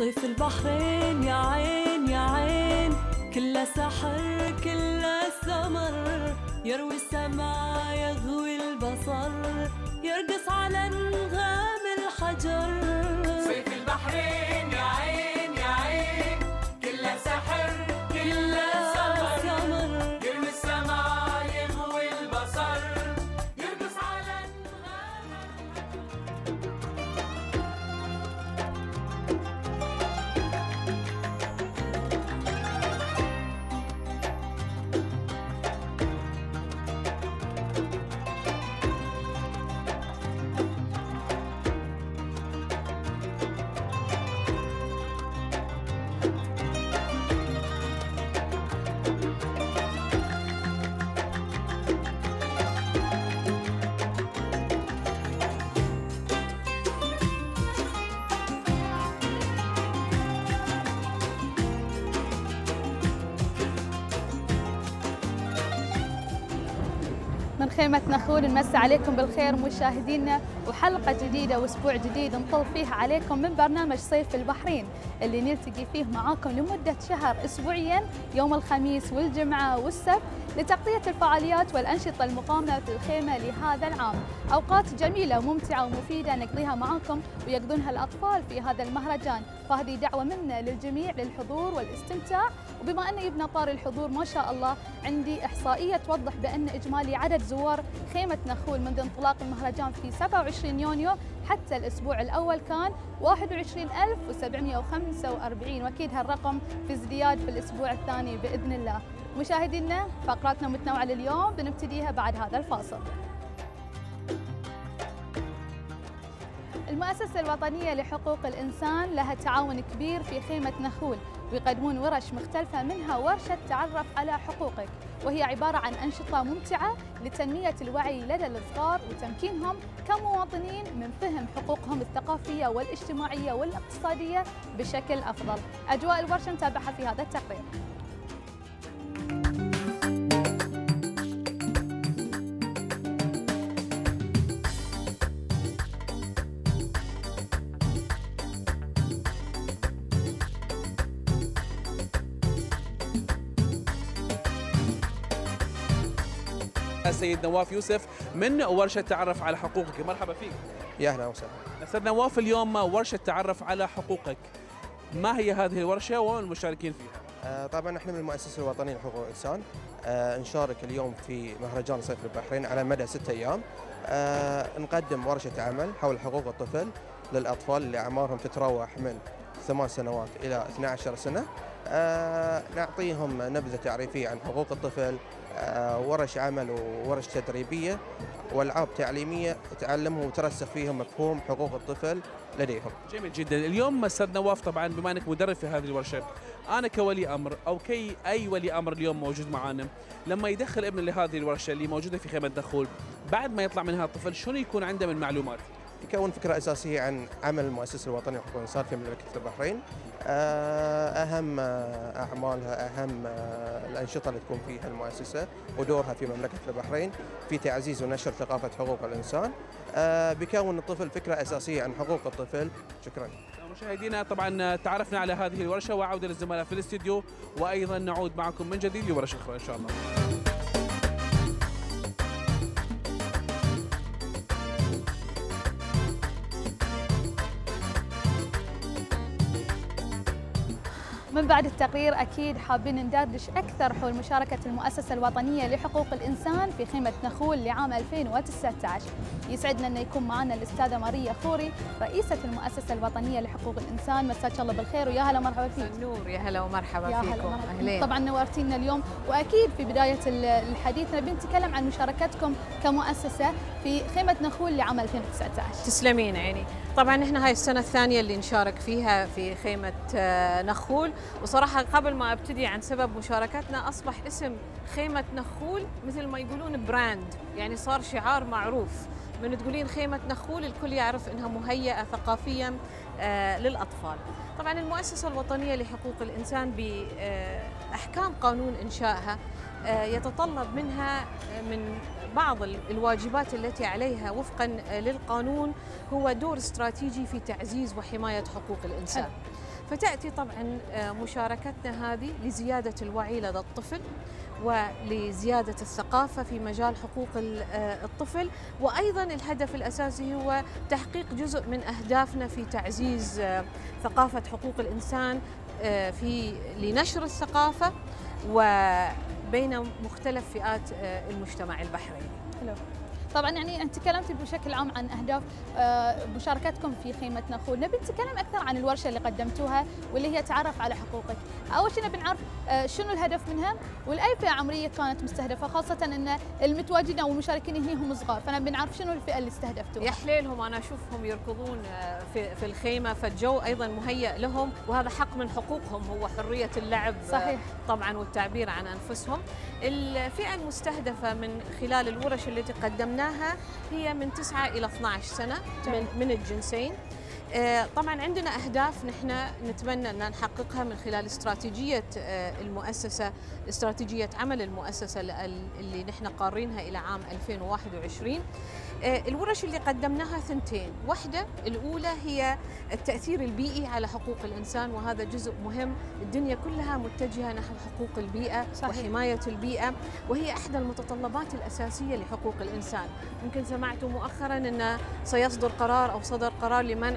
صيف البحرين يا عين يا عين. كلها سحر كلها سمر. يروي السماء يغوي البصر. يرقص على انغام الحجر. نخول نمسي عليكم بالخير مشاهدينا وحلقة جديدة وأسبوع جديد نطل فيها عليكم من برنامج صيف البحرين اللي نلتقي فيه معاكم لمدة شهر أسبوعيا يوم الخميس والجمعة والسبت. لتغطية الفعاليات والأنشطة المقامة في الخيمة لهذا العام. أوقات جميلة وممتعة ومفيدة نقضيها معاكم ويقضونها الأطفال في هذا المهرجان. فهذه دعوة منا للجميع للحضور والاستمتاع. وبما أن يبنى طار الحضور ما شاء الله عندي إحصائية توضح بأن إجمالي عدد زوار خيمة نخول منذ انطلاق المهرجان في 27 يونيو. حتى الأسبوع الأول كان 21745 وأكيد هالرقم في ازدياد في الأسبوع الثاني بإذن الله. مشاهدينا فقراتنا متنوعة لليوم بنبتديها بعد هذا الفاصل. المؤسسة الوطنية لحقوق الإنسان لها تعاون كبير في خيمة نخول. ويقدمون ورش مختلفة منها ورشة تعرف على حقوقك. وهي عبارة عن أنشطة ممتعة لتنمية الوعي لدى الصغار وتمكينهم كمواطنين من فهم حقوقهم الثقافية والاجتماعية والاقتصادية بشكل أفضل. أجواء الورشة نتابعها في هذا التقرير. السيد نواف يوسف من ورشة تعرف على حقوقك. مرحبا فيك. يا أهلا وسهلا. أستاذ نواف اليوم ورشة تعرف على حقوقك. ما هي هذه الورشة ومن المشاركين فيها؟ آه، طبعا إحنا من المؤسسة الوطنية لحقوق الإنسان. آه، نشارك اليوم في مهرجان صيف البحرين على مدى ستة أيام. آه، نقدم ورشة عمل حول حقوق الطفل للأطفال اللي أعمارهم تتراوح من ثمان سنوات إلى 12 سنة. نعطيهم نبذة تعريفية عن حقوق الطفل ورش عمل وورش تدريبية وألعاب تعليمية تعلمهم وترسخ فيهم مفهوم حقوق الطفل لديهم. جميل جدا. اليوم أستاذ نواف طبعا بما أنك مدرب في هذه الورشة. أنا كولي أمر أو كي أي ولي أمر اليوم موجود معانا لما يدخل ابنه لهذه الورشة اللي موجودة في خيمة دخول بعد ما يطلع منها الطفل شنو يكون عنده من معلومات؟ يكون فكرة أساسية عن عمل المؤسسة الوطنية لحقوق الإنسان في مملكة البحرين. آه، أهم آه، أعمالها أهم آه، الأنشطة اللي تكون فيها المؤسسة ودورها في مملكة البحرين في تعزيز ونشر ثقافة حقوق الإنسان. بيكون الطفل فكرة أساسية عن حقوق الطفل. شكرا. مشاهدينا طبعا تعرفنا على هذه الورشة وعودة للزملاء في الاستديو. وأيضا نعود معكم من جديد لورش أخرى إن شاء الله. من بعد التقرير أكيد حابين ندردش أكثر حول مشاركة المؤسسة الوطنية لحقوق الإنسان في خيمة نخول لعام 2019 يسعدنا أن يكون معنا الأستاذة ماريا خوري رئيسة المؤسسة الوطنية لحقوق الإنسان. مساك الله بالخير ويا هلا مرحبا فيك. نور يا هلا ومرحبا يا هلا فيكم. مرحبا. أهلين. طبعا نورتينا اليوم وأكيد في بداية ال- الحديث نبي نتكلم عن مشاركتكم كمؤسسة في خيمة نخول لعام 2019 تسلمين عيني. طبعا إحنا هاي السنة الثانية اللي نشارك فيها في خيمة آه، نخول. وصراحة قبل ما أبتدي عن سبب مشاركتنا أصبح اسم خيمة نخول مثل ما يقولون براند يعني صار شعار معروف. من تقولين خيمة نخول الكل يعرف إنها مهيئة ثقافيا آه، للأطفال. طبعا المؤسسة الوطنية لحقوق الإنسان باحكام قانون إنشائها آه، يتطلب منها آه، من بعض ال- الواجبات التي عليها وفقا للقانون هو دور استراتيجي في تعزيز وحماية حقوق الإنسان. حلو. فتأتي طبعا آه، مشاركتنا هذه لزيادة الوعي لدى الطفل ولزيادة الثقافة في مجال حقوق آه، الطفل وأيضا الهدف الأساسي هو تحقيق جزء من أهدافنا في تعزيز آه، ثقافة حقوق الإنسان آه، في لنشر الثقافة وبين مختلف فئات آه، المجتمع البحريني. حلو طبعا يعني أنت تكلمتي بشكل عام عن أهداف آه، مشاركتكم في خيمه نخول، نبي نتكلم أكثر عن الورشة اللي قدمتوها واللي هي تعرف على حقوقك. أول شيء نبي نعرف آه، شنو الهدف منها والأي فئة عمرية كانت مستهدفة خاصة أن المتواجدين أو المشاركين هنا هم صغار، فنبي نعرف شنو الفئة اللي استهدفتوها. يا حليلهم أنا أشوفهم يركضون آه، في في الخيمة فالجو أيضا مهيئ لهم وهذا حق من حقوقهم هو حرية اللعب صحيح. طبعا والتعبير عن أنفسهم. الفئة المستهدفة من خلال الورش التي قدمناها هي من 9 إلى 12 سنة من من الجنسين. آه، طبعا عندنا أهداف نحن نتمنى أن نحققها من خلال استراتيجية آه، المؤسسة استراتيجية عمل المؤسسة ال- اللي نحن قارينها إلى عام 2021 آه، الورش اللي قدمناها ثنتين. واحدة الأولى هي التأثير البيئي على حقوق الإنسان وهذا جزء مهم. الدنيا كلها متجهة نحو حقوق البيئة صحيح. وحماية البيئة وهي إحدى المتطلبات الأساسية لحقوق الإنسان. يمكن سمعتوا مؤخرا أن سيصدر قرار أو صدر قرار لمنع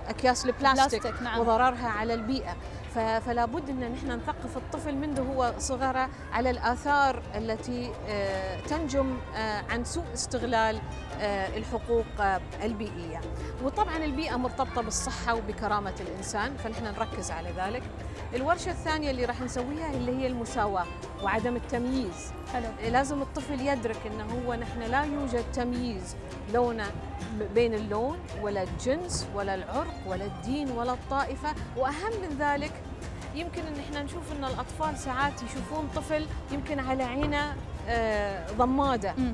الأكياس البلاستيك بلاستيك، نعم. وضررها على البيئة. ف- فلا بد إن نحن نثقف الطفل منذ هو صغره على الآثار التي آه، تنجم آه، عن سوء استغلال آه، الحقوق البيئية. وطبعا البيئة مرتبطة بالصحة وبكرامة الإنسان فنحن نركز على ذلك. الورشة الثانية اللي راح نسويها اللي هي المساواة وعدم التمييز. حلو. لازم الطفل يدرك إنه هو نحن لا يوجد تمييز لونه بين اللون ولا الجنس ولا العرق ولا الدين ولا الطائفة وأهم من ذلك يمكن إن إحنا نشوف إن الأطفال ساعات يشوفون طفل يمكن على عينه آه، ضمادة مم.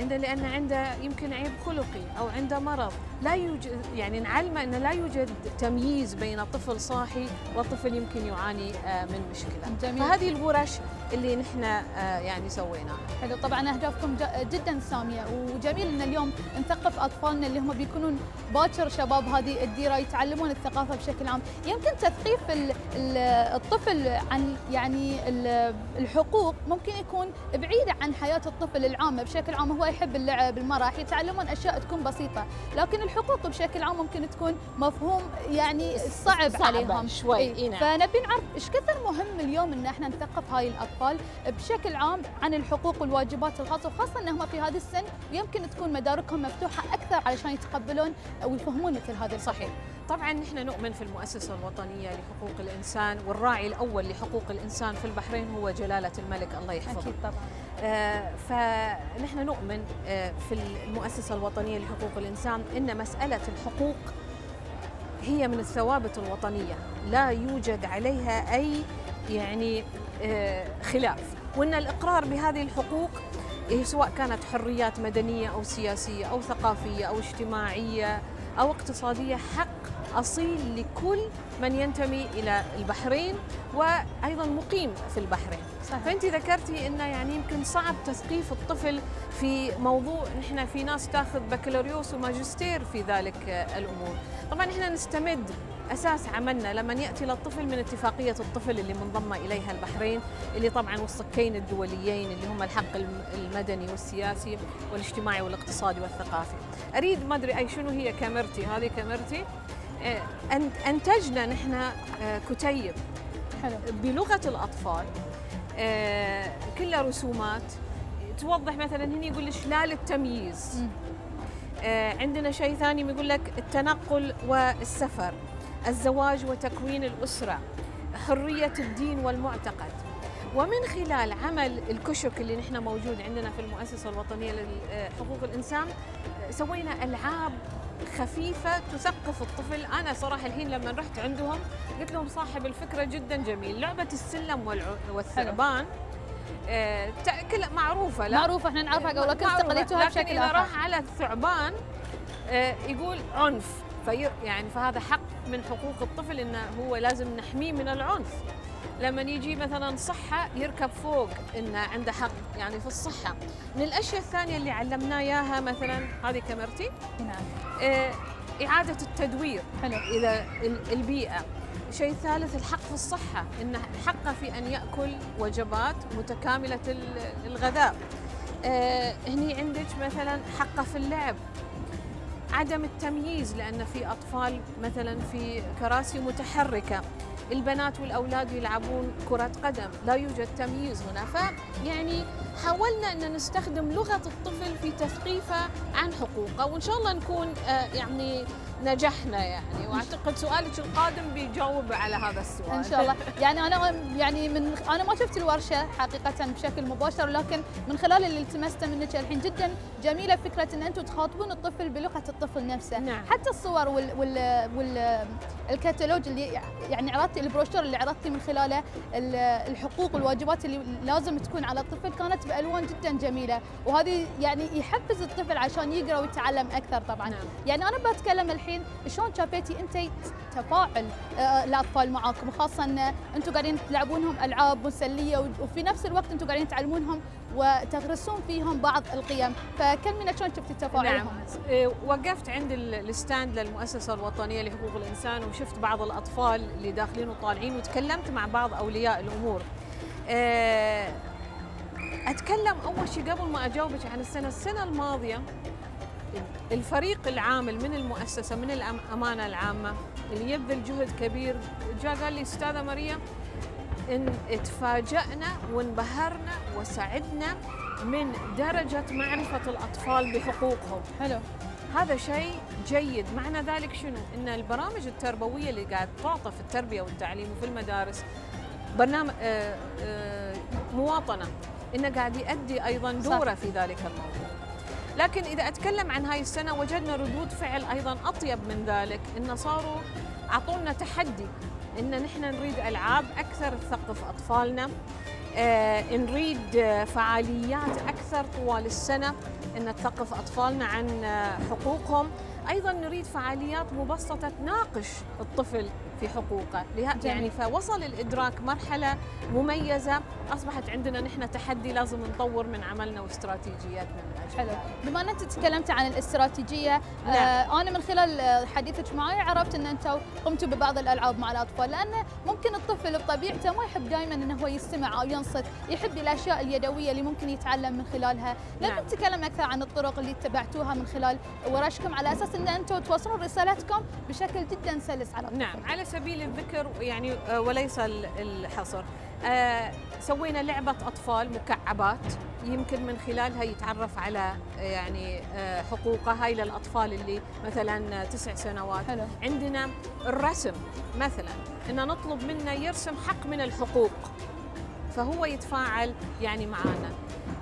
إنه لأن عنده يمكن عيب خلقي أو عنده مرض لا يوجد يعني نعلمه أنه لا يوجد تمييز بين طفل صاحي وطفل يمكن يعاني آه، من مشكلة. جميل. فهذه الورش اللي نحن آه، يعني سويناها حلو. طبعا أهدافكم جدا سامية. وجميل إن اليوم نثقف أطفالنا اللي هم بيكونون باكر شباب هذه الديرة يتعلمون الثقافة بشكل عام، يمكن تثقيف ال- ال- الطفل عن يعني ال- الحقوق ممكن يكون بعيد عن حياة الطفل العامه بشكل عام. هو يحب اللعب المرح يتعلمون أشياء تكون بسيطة، لكن الحقوق بشكل عام ممكن تكون مفهوم يعني صعب عليهم شوي، إي، إي نعم. فنبي نعرف إيش كثر مهم اليوم إن إحنا نثقف هاي الأطفال بشكل عام عن الحقوق والواجبات الخاصة وخاصة انهم في هذا السن يمكن تكون مداركهم مفتوحة أكثر علشان يتقبلون ويفهمون مثل هذا الحقوق. طبعا نحن نؤمن في المؤسسة الوطنية لحقوق الإنسان والراعي الأول لحقوق الإنسان في البحرين هو جلالة الملك الله يحفظه. أكيد طبعا. آه، فنحن نؤمن آه، في المؤسسة الوطنية لحقوق الإنسان أن مسألة الحقوق هي من الثوابت الوطنية. لا يوجد عليها أي يعني آه، خلاف. وأن الإقرار بهذه الحقوق إيه، سواء كانت حريات مدنية أو سياسية أو ثقافية أو اجتماعية أو اقتصادية حق أصيل لكل من ينتمي إلى البحرين وأيضا مقيم في البحرين. صحيح. فأنت ذكرتي إنه يعني يمكن صعب تثقيف الطفل في موضوع نحن في ناس تاخذ بكالوريوس وماجستير في ذلك الأمور. طبعا إحنا نستمد أساس عملنا لما يأتي للطفل من اتفاقية الطفل اللي منضمة إليها البحرين اللي طبعا والصكين الدوليين اللي هم الحق الم- المدني والسياسي والاجتماعي والاقتصادي والثقافي. أريد ما أدري أي شنو هي كاميرتي؟ هذه كاميرتي؟ أنتجنا نحن آه، كتيب. حلو. بلغة الأطفال آه، كلها رسومات. توضح مثلا هنا يقول لك لا للتمييز. آه، عندنا شيء ثاني يقول لك التنقل والسفر الزواج وتكوين الأسرة حرية الدين والمعتقد. ومن خلال عمل الكشك اللي نحن موجود عندنا في المؤسسة الوطنية لحقوق الإنسان آه، سوينا ألعاب خفيفة تثقف الطفل. أنا صراحة الحين لما رحت عندهم قلت لهم صاحب الفكرة جدا جميل. لعبة السلم والثعبان آه، كلها معروفة لا؟ معروفة إحنا نعرفها قبل لكن معروفة. لكن بشكل آخر. راح على الثعبان آه، يقول عنف. في يعني فهذا حق من حقوق الطفل إنه هو لازم نحميه من العنف. لما يجي مثلا صحة يركب فوق إنه عنده حق يعني في الصحة. من الأشياء الثانية اللي علمناه إياها مثلا هذه كاميرتي. نعم. آه، إعادة التدوير حلو. إذا ال- البيئة. شيء ثالث الحق في الصحة. إن حقه في أن يأكل وجبات متكاملة ال- الغذاء. آه، هني عندك مثلا حقه في اللعب. عدم التمييز لأن في أطفال مثلا في كراسي متحركة. البنات والأولاد يلعبون كرة قدم. لا يوجد تمييز هنا. فيعني حاولنا أن نستخدم لغة الطفل في تثقيفه عن حقوقه. وإن شاء الله نكون آه، يعني نجحنا يعني. وأعتقد سؤالك القادم بيجاوب على هذا السؤال. إن شاء الله. يعني أنا يعني من أنا ما شفت الورشة حقيقة بشكل مباشر لكن من خلال اللي التمسته منك الحين جدا جميلة فكرة إن أنتم تخاطبون الطفل بلغة الطفل نفسه. نعم. حتى الصور وال وال وال الكتالوج اللي يعني عرضتي البروشور اللي عرضتي من خلاله ال- الحقوق والواجبات اللي لازم تكون على الطفل كانت بألوان جدا جميلة. وهذه يعني يحفز الطفل عشان يقرأ ويتعلم أكثر طبعا. نعم. يعني أنا بتكلم الحين شلون شافيتي انت تفاعل آه، الأطفال معاكم؟ خاصه ان أنتم قاعدين تلعبونهم ألعاب مسلية وفي نفس الوقت أنتم قاعدين تعلمونهم وتغرسون فيهم بعض القيم. فكلمينا شلون شفتي نعم. تفاعلهم إيه، وقفت عند ال- الستاند للمؤسسة الوطنية لحقوق الإنسان وشفت بعض الأطفال اللي داخلين وطالعين وتكلمت مع بعض أولياء الأمور. إيه، أتكلم أول شيء قبل ما أجاوبك عن السنة. السنة الماضية الفريق العامل من المؤسسة من الأمانة العامة اللي يبذل جهد كبير. جاء قال لي أستاذة مريم إن تفاجأنا وانبهرنا وسعدنا من درجة معرفة الأطفال بحقوقهم. حلو. هذا شيء جيد. معنى ذلك شنو؟ إن البرامج التربوية اللي قاعد تعطى في التربية والتعليم وفي المدارس برنامج آه، آه، مواطنة إنه قاعد يؤدي أيضا دورة في ذلك الموضوع. لكن إذا أتكلم عن هاي السنة وجدنا ردود فعل أيضا أطيب من ذلك. إن صاروا أعطونا تحدي إن نحن نريد ألعاب أكثر تثقف أطفالنا. آه، نريد فعاليات أكثر طوال السنة إن تثقف أطفالنا عن حقوقهم. أيضا نريد فعاليات مبسطة تناقش الطفل في حقوقه. يعني فوصل الإدراك مرحلة مميزة أصبحت عندنا نحن تحدي لازم نطور من عملنا واستراتيجياتنا من أجل حلو. بما ان انت تكلمت عن الاستراتيجية نعم. آه أنا من خلال آه، حديثك معي عرفت إن أنتم قمتوا ببعض الألعاب مع الأطفال لأن ممكن الطفل بطبيعته ما يحب دائما إنه هو يستمع أو ينصت يحب الأشياء اليدوية اللي ممكن يتعلم من خلالها نعم. نبي نتكلم أكثر عن الطرق اللي اتبعتوها من خلال ورشكم على أساس إن أنتم توصلون رسالتكم بشكل جدا سلس على الطفل نعم على سبيل الذكر يعني آه، وليس ال- الحصر. آه، سوينا لعبة أطفال مكعبات يمكن من خلالها يتعرف على آه، يعني حقوقه. هاي للأطفال اللي مثلا تسع سنوات. حلو. عندنا الرسم مثلا. ان نطلب منه يرسم حق من الحقوق فهو يتفاعل يعني معنا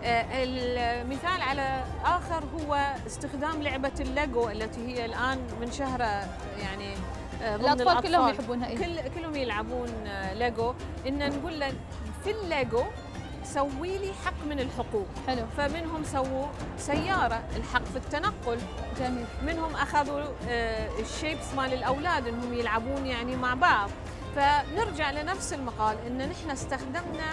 آه، المثال على آخر هو استخدام لعبة الليجو التي هي الآن منشهره يعني الأطفال كلهم. يحبونها. إيه؟ كل كلهم يلعبون آه، ليجو. إن نقول له في الليجو سوي لي حق من الحقوق. حلو. فمنهم سووا سيارة الحق في التنقل. جميل. منهم أخذوا آه، الشيبس مال الأولاد إنهم يلعبون يعني مع بعض. فنرجع لنفس المقال إن نحن استخدمنا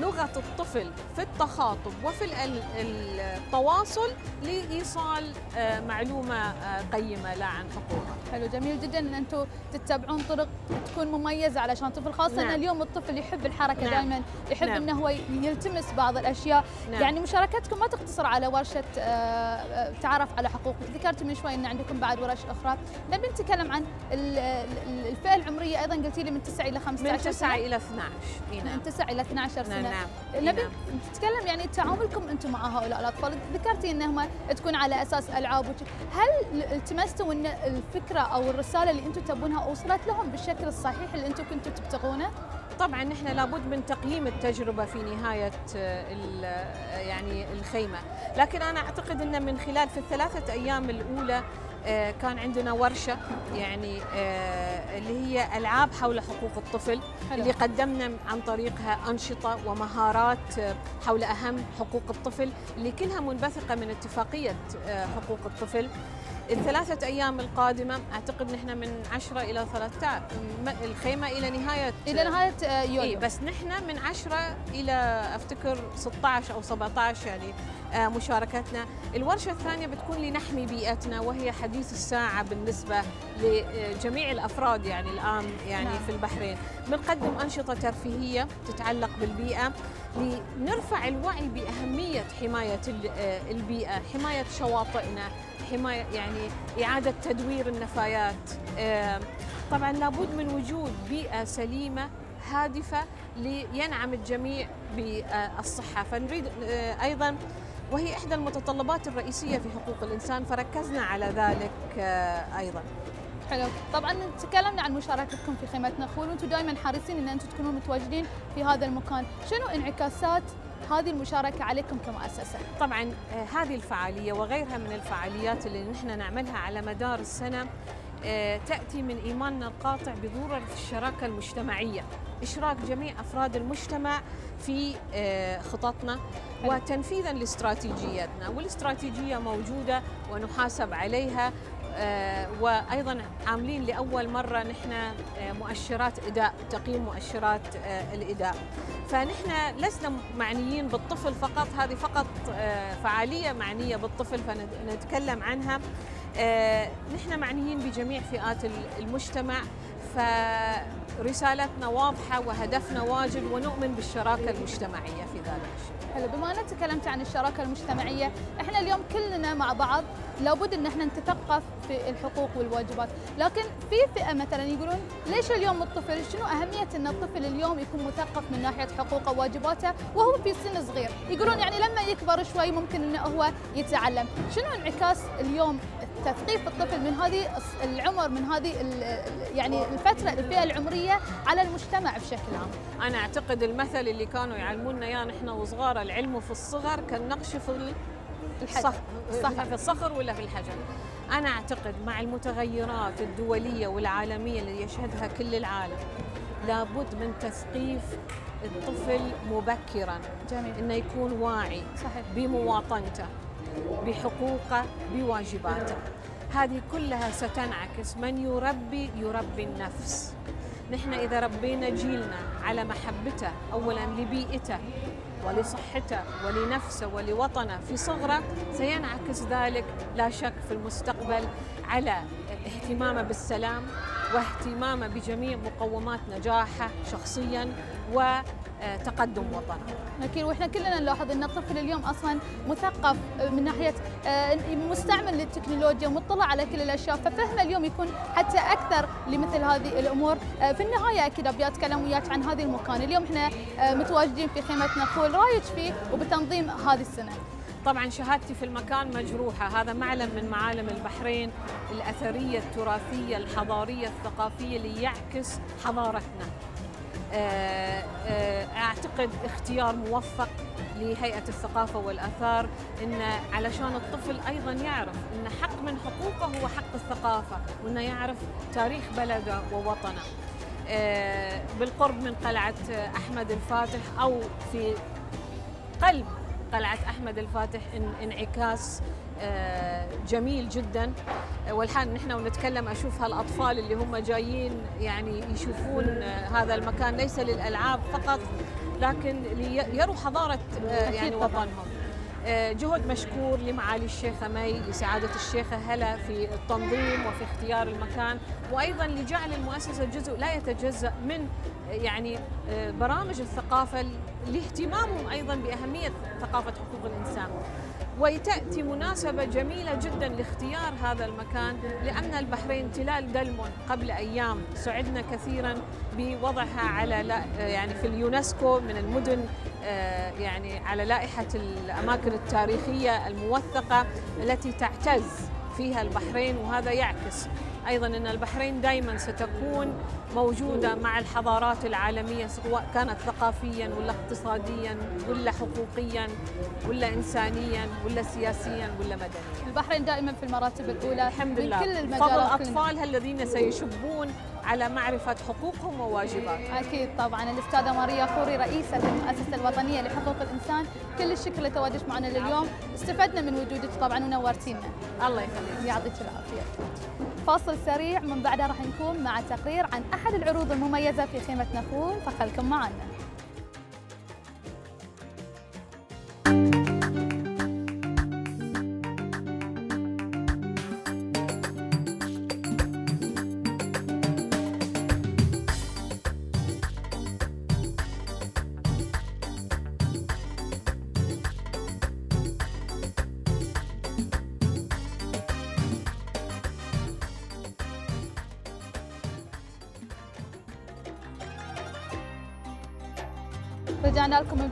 لغة الطفل في التخاطب وفي ال- ال- التواصل لإيصال آه، معلومة آه، قيمة لا عن حقوقه حلو جميل جدا إن أنتم تتبعون طرق تكون مميزة علشان الطفل خاصة نعم. ان اليوم الطفل يحب الحركة نعم. دائما يحب نعم. إنه هو يلتمس بعض الأشياء نعم. يعني مشاركتكم ما تقتصر على ورشة آه، تعرف على حقوق ذكرت من شوي إن عندكم بعد ورش أخرى نبي نتكلم عن ال- ال- الفئة العمرية أيضا قلتي لي من 9 إلى 15 من 9 سنة. إلى 12 إي نعم من 9 إلى 12 نعم سنه نعم. نبي نعم. نتكلم يعني تعاملكم أنتم مع هؤلاء الأطفال. ذكرتي انهم تكون على أساس ألعاب وش- هل التمستوا إن الفكرة أو الرسالة اللي أنتم تبونها وصلت لهم بالشكل الصحيح اللي أنتم كنتوا تبتغونه؟ طبعا نحن لابد من تقييم التجربة في نهاية يعني الخيمة، لكن أنا أعتقد إن من خلال في الثلاثة أيام الأولى كان عندنا ورشة يعني آه، اللي هي ألعاب حول حقوق الطفل حلو. اللي قدمنا عن طريقها أنشطة ومهارات آه، حول أهم حقوق الطفل اللي كلها منبثقة من اتفاقية آه، حقوق الطفل. الثلاثة أيام القادمة أعتقد نحن من 10 إلى 13 م- الخيمة إلى نهاية إلى نهاية آه، إيه يوليو بس نحن من 10 إلى أفتكر 16 أو 17 يعني آه، مشاركتنا. الورشة الثانية بتكون لنحمي بيئتنا وهي حديث الساعة بالنسبة لجميع الأفراد يعني الآن يعني نعم. في البحرين. بنقدم أنشطة ترفيهية تتعلق بالبيئة لنرفع الوعي بأهمية حماية آه، البيئة حماية شواطئنا حماية يعني إعادة تدوير النفايات. طبعا لابد من وجود بيئة سليمة هادفة لينعم الجميع بالصحة. فنريد آه، أيضا وهي إحدى المتطلبات الرئيسية في حقوق الإنسان فركزنا على ذلك آه، أيضا. حلو. طبعا تكلمنا عن مشاركتكم في خيمه نخول وأنتم دائما حريصين إن أنتم تكونوا متواجدين في هذا المكان. شنو إنعكاسات هذه المشاركة عليكم كمؤسسه طبعا آه، هذه الفعالية وغيرها من الفعاليات اللي نحن نعملها على مدار السنة آه، تأتي من إيماننا القاطع بضرورة الشراكة المجتمعية. إشراك جميع أفراد المجتمع في آه، خططنا وتنفيذا لاستراتيجياتنا والإستراتيجية موجودة ونحاسب عليها آه، وأيضا عاملين لأول مرة نحن آه، مؤشرات إداء تقييم مؤشرات آه، الإداء. فنحن لسنا معنيين بالطفل فقط هذه فقط فعالية معنية بالطفل فنتكلم عنها. نحن معنيين بجميع فئات ال- المجتمع فرسالتنا واضحة وهدفنا واجب ونؤمن بالشراكة المجتمعية في ذلك الشيء حلو بما أنك تكلمت عن الشراكة المجتمعية إحنا اليوم كلنا مع بعض لابد إن إحنا نتثقف في الحقوق والواجبات. لكن في فئة مثلا يقولون ليش اليوم الطفل شنو أهمية إن الطفل اليوم يكون مثقف من ناحية حقوقه وواجباته وهو في سن صغير؟ يقولون يعني لما يكبر شوي ممكن إنه هو يتعلم. شنو انعكاس اليوم تثقيف الطفل من هذه العمر من هذه يعني الفترة الفئة العمرية على المجتمع بشكل عام. أنا أعتقد المثل اللي كانوا يعلمونا إياه نحن وصغار العلم في الصغر كالنقش في. الصخر صح في الصخر ولا في الحجر. أنا أعتقد مع المتغيرات الدولية والعالمية اللي يشهدها كل العالم لابد من تثقيف الطفل مبكرا. جميل. إنه يكون واعي صحيح. بمواطنته. بحقوقه بواجباته هذه كلها ستنعكس. من يربي يربي النفس. نحن إذا ربينا جيلنا على محبته أولا لبيئته ولصحته ولنفسه ولوطنه في صغره سينعكس ذلك لا شك في المستقبل على اهتمامه بالسلام واهتمامه بجميع مقومات نجاحه شخصيا وتقدم وطنه أكيد وإحنا كلنا نلاحظ إن الطفل اليوم أصلا مثقف من ناحية آه، مستعمل للتكنولوجيا ومطلع على كل الأشياء. ففهمه اليوم يكون حتى أكثر لمثل هذه الأمور. آه، في النهاية أكيد أبي أتكلم وياك عن هذا المكان. اليوم إحنا آه، متواجدين في خيمة نخول رايك فيه وبتنظيم هذه السنة. طبعا شهادتي في المكان مجروحة. هذا معلم من معالم البحرين الأثرية التراثية الحضارية الثقافية اللي يعكس حضارتنا. آه، آه، أعتقد اختيار موفق لهيئة الثقافة والآثار إن علشان الطفل أيضا يعرف إن حق من حقوقه هو حق الثقافة وإنه يعرف تاريخ بلده ووطنه. آه، بالقرب من قلعة أحمد الفاتح أو في قلب قلعة أحمد الفاتح إنعكاس جميل جدا. آه، والحال نحن ونتكلم أشوف هالأطفال اللي هم جايين يعني يشوفون آه، هذا المكان ليس للألعاب فقط لكن ليروا حضارة آه، يعني. وطنهم. آه، جهد مشكور لمعالي الشيخة مي لسعادة الشيخة هلا في التنظيم وفي اختيار المكان وأيضا لجعل المؤسسة جزء لا يتجزأ من آه، يعني آه، برامج الثقافة لاهتمامهم أيضا بأهمية ثقافة حقوق الإنسان. وتأتي مناسبة جميلة جدا لاختيار هذا المكان لأن البحرين تلال دلمون قبل أيام. سعدنا كثيرا بوضعها على يعني في اليونسكو من المدن آه، يعني على لائحة الأماكن التاريخية الموثقة التي تعتز فيها البحرين وهذا يعكس أيضا إن البحرين دائما ستكون موجودة مع الحضارات العالمية سواء كانت ثقافيا ولا اقتصاديا ولا حقوقيا ولا انسانيا ولا سياسيا ولا مدنيا. البحرين دائما في المراتب الأولى الحمد لله. كل فضل المجالات. كل أطفالها الذين سيشبون على معرفة حقوقهم وواجباتهم. أكيد طبعا. الأستاذة ماريا خوري رئيسة المؤسسة الوطنية لحقوق الإنسان. كل الشكر لتواجدك معنا لليوم. استفدنا من وجودك طبعا ونورتينا. الله يخليك. يعطيك العافية. فاصل سريع من بعده راح نكون مع تقرير عن أحد العروض المميزة في خيمة نخول فخلكم معنا.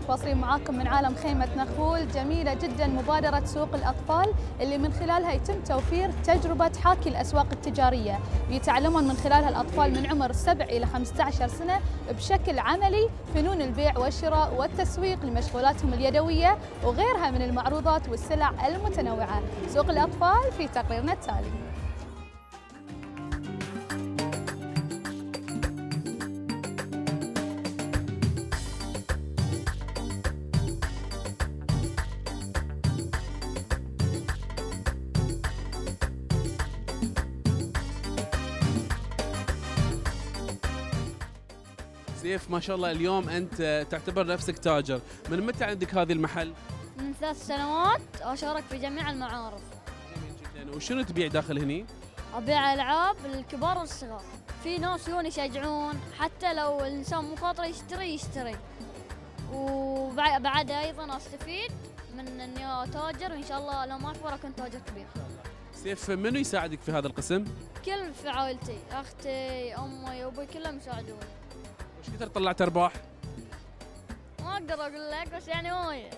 متواصلين معاكم من عالم خيمة نخول. جميلة جدا مبادرة سوق الأطفال اللي من خلالها يتم توفير تجربة حاكي الأسواق التجارية. يتعلمون من خلالها الأطفال من عمر 7 إلى 15 سنة بشكل عملي فنون البيع والشراء والتسويق لمشغولاتهم اليدوية وغيرها من المعروضات والسلع المتنوعة. سوق الأطفال في تقريرنا التالي. سيف ما شاء الله اليوم أنت تعتبر نفسك تاجر. من متى عندك هذه المحل؟ من ثلاث سنوات أشارك في جميع المعارض جميل جدا. وشنو تبيع داخل هني؟ أبيع ألعاب للكبار والصغار. في ناس يجون يشجعون حتى لو الإنسان مو خاطر يشتري يشتري. وبعد أيضا أستفيد من إني تاجر وإن شاء الله لما أكبر أكون تاجر كبير. سيف منو يساعدك في هذا القسم؟ كل في عائلتي أختي أمي أبوي كلهم يساعدوني. وش كثر طلعت ارباح؟ ما أقدر أقول لك بس يعني وايد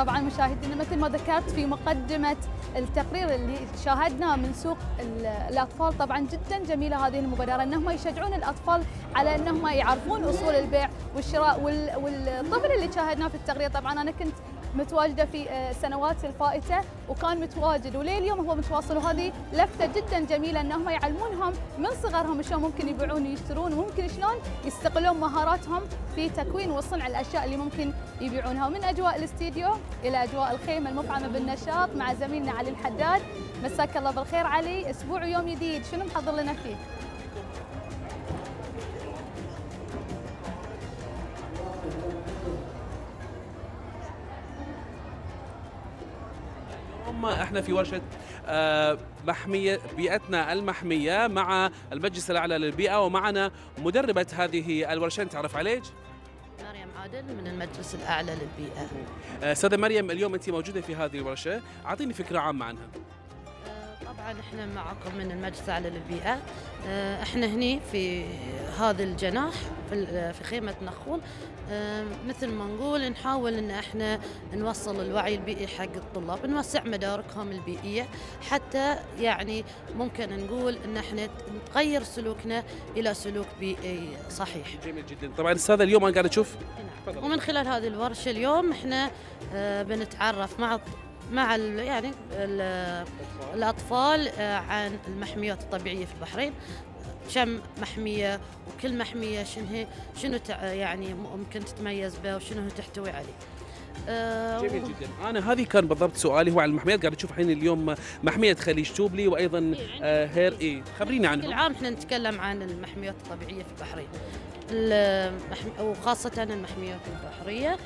طبعا مشاهدينا مثل ما ذكرت في مقدمة التقرير اللي شاهدناه من سوق ال- الأطفال طبعا جدا جميلة هذه المبادرة أنهم يشجعون الأطفال على أنهم يعرفون أصول البيع والشراء وال- والطفل اللي شاهدناه في التقرير. طبعا أنا كنت متواجدة في آه، السنوات الفائتة وكان متواجد. وليه اليوم هو متواصل. وهذه لفتة جدا جميلة أنهم يعلمونهم من صغرهم شلون ممكن يبيعون ويشترون وممكن شلون يستغلون مهاراتهم في تكوين وصنع الأشياء اللي ممكن يبيعونها. ومن أجواء الاستديو إلى أجواء الخيمة المفعمة بالنشاط مع زميلنا علي الحداد. مساك الله بالخير علي. أسبوع ويوم جديد. شنو محضر لنا فيه؟ اليوم إحنا في ورشة آه، محميه بيئتنا المحمية مع المجلس الأعلى للبيئة ومعنا مدربة هذه الورشة. نتعرف عليك؟ مريم عادل من المجلس الأعلى للبيئة. آه، أستاذة مريم اليوم أنت موجودة في هذه الورشة. أعطيني فكرة عامة عنها. طبعا إحنا معكم من المجلس الأعلى للبيئة آه، إحنا هني في هذا الجناح في خيمة نخول آه، مثل ما نقول نحاول إن إحنا نوصل الوعي البيئي حق الطلاب نوسع مداركهم البيئية. حتى يعني ممكن نقول إن إحنا نغير سلوكنا إلى سلوك بيئي صحيح. جميل جدا. طبعا أستاذة اليوم أنا قاعد أشوف نعم. ومن خلال هذه الورشة اليوم إحنا آه، بنتعرف مع مع يعني ال- الأطفال آه، عن المحميات الطبيعية في البحرين. كم محمية وكل محمية شنو شنو يعني ممكن تتميز به وشنو تحتوي عليه. جميل و- جدا. أنا هذه كان بالضبط سؤالي هو عن المحميات. قاعد نشوف الحين اليوم محمية خليج توبلي وأيضا آه هير اي خبرينا بشكل عنهم عام إحنا نتكلم عن المحميات الطبيعية في البحرين. وخاصة المحميات البحرية.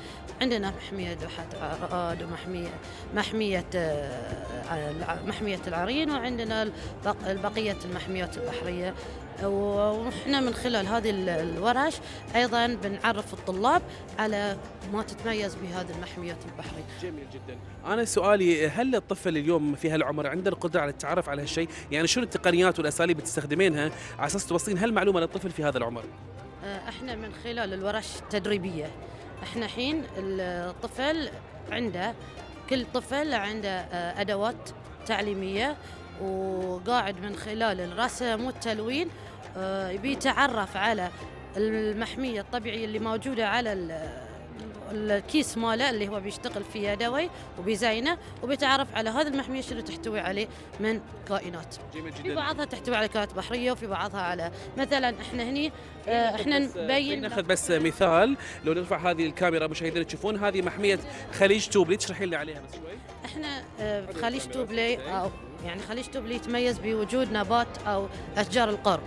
عندنا محمية دوحة عراد ومحمية محمية آه، الع- محمية العرين وعندنا البقية المحميات البحرية. ونحن من خلال هذه ال- الورش أيضا بنعرف الطلاب على ما تتميز بهذه المحميات البحرية. جميل جدا. أنا سؤالي هل الطفل اليوم في هالعمر عنده القدرة على التعرف على هالشيء؟ يعني شنو التقنيات والأساليب اللي تستخدمينها على أساس توصلين هالمعلومة للطفل في هذا العمر؟ آه، إحنا من خلال الورش التدريبية. إحنا حين الطفل عنده كل طفل عنده آه، أدوات تعليمية وقاعد من خلال الرسم والتلوين آه، يبي يتعرف على المحمية الطبيعية اللي موجودة على ال- الكيس ماله اللي هو بيشتغل فيه يدوي وبيزينه وبيتعرف على هذه المحمية شنو تحتوي عليه من كائنات. في بعضها تحتوي على كائنات بحرية وفي بعضها على مثلا إحنا هني آه، إحنا نبين ناخذ بس مثال لو نرفع هذه الكاميرا مشاهدينا تشوفون هذه محمية خليج توبلي تشرحي لنا عليها بس شوي. إحنا آه، في خليج توبلي يعني خليج توبلي يتميز بوجود نبات أو أشجار القرب.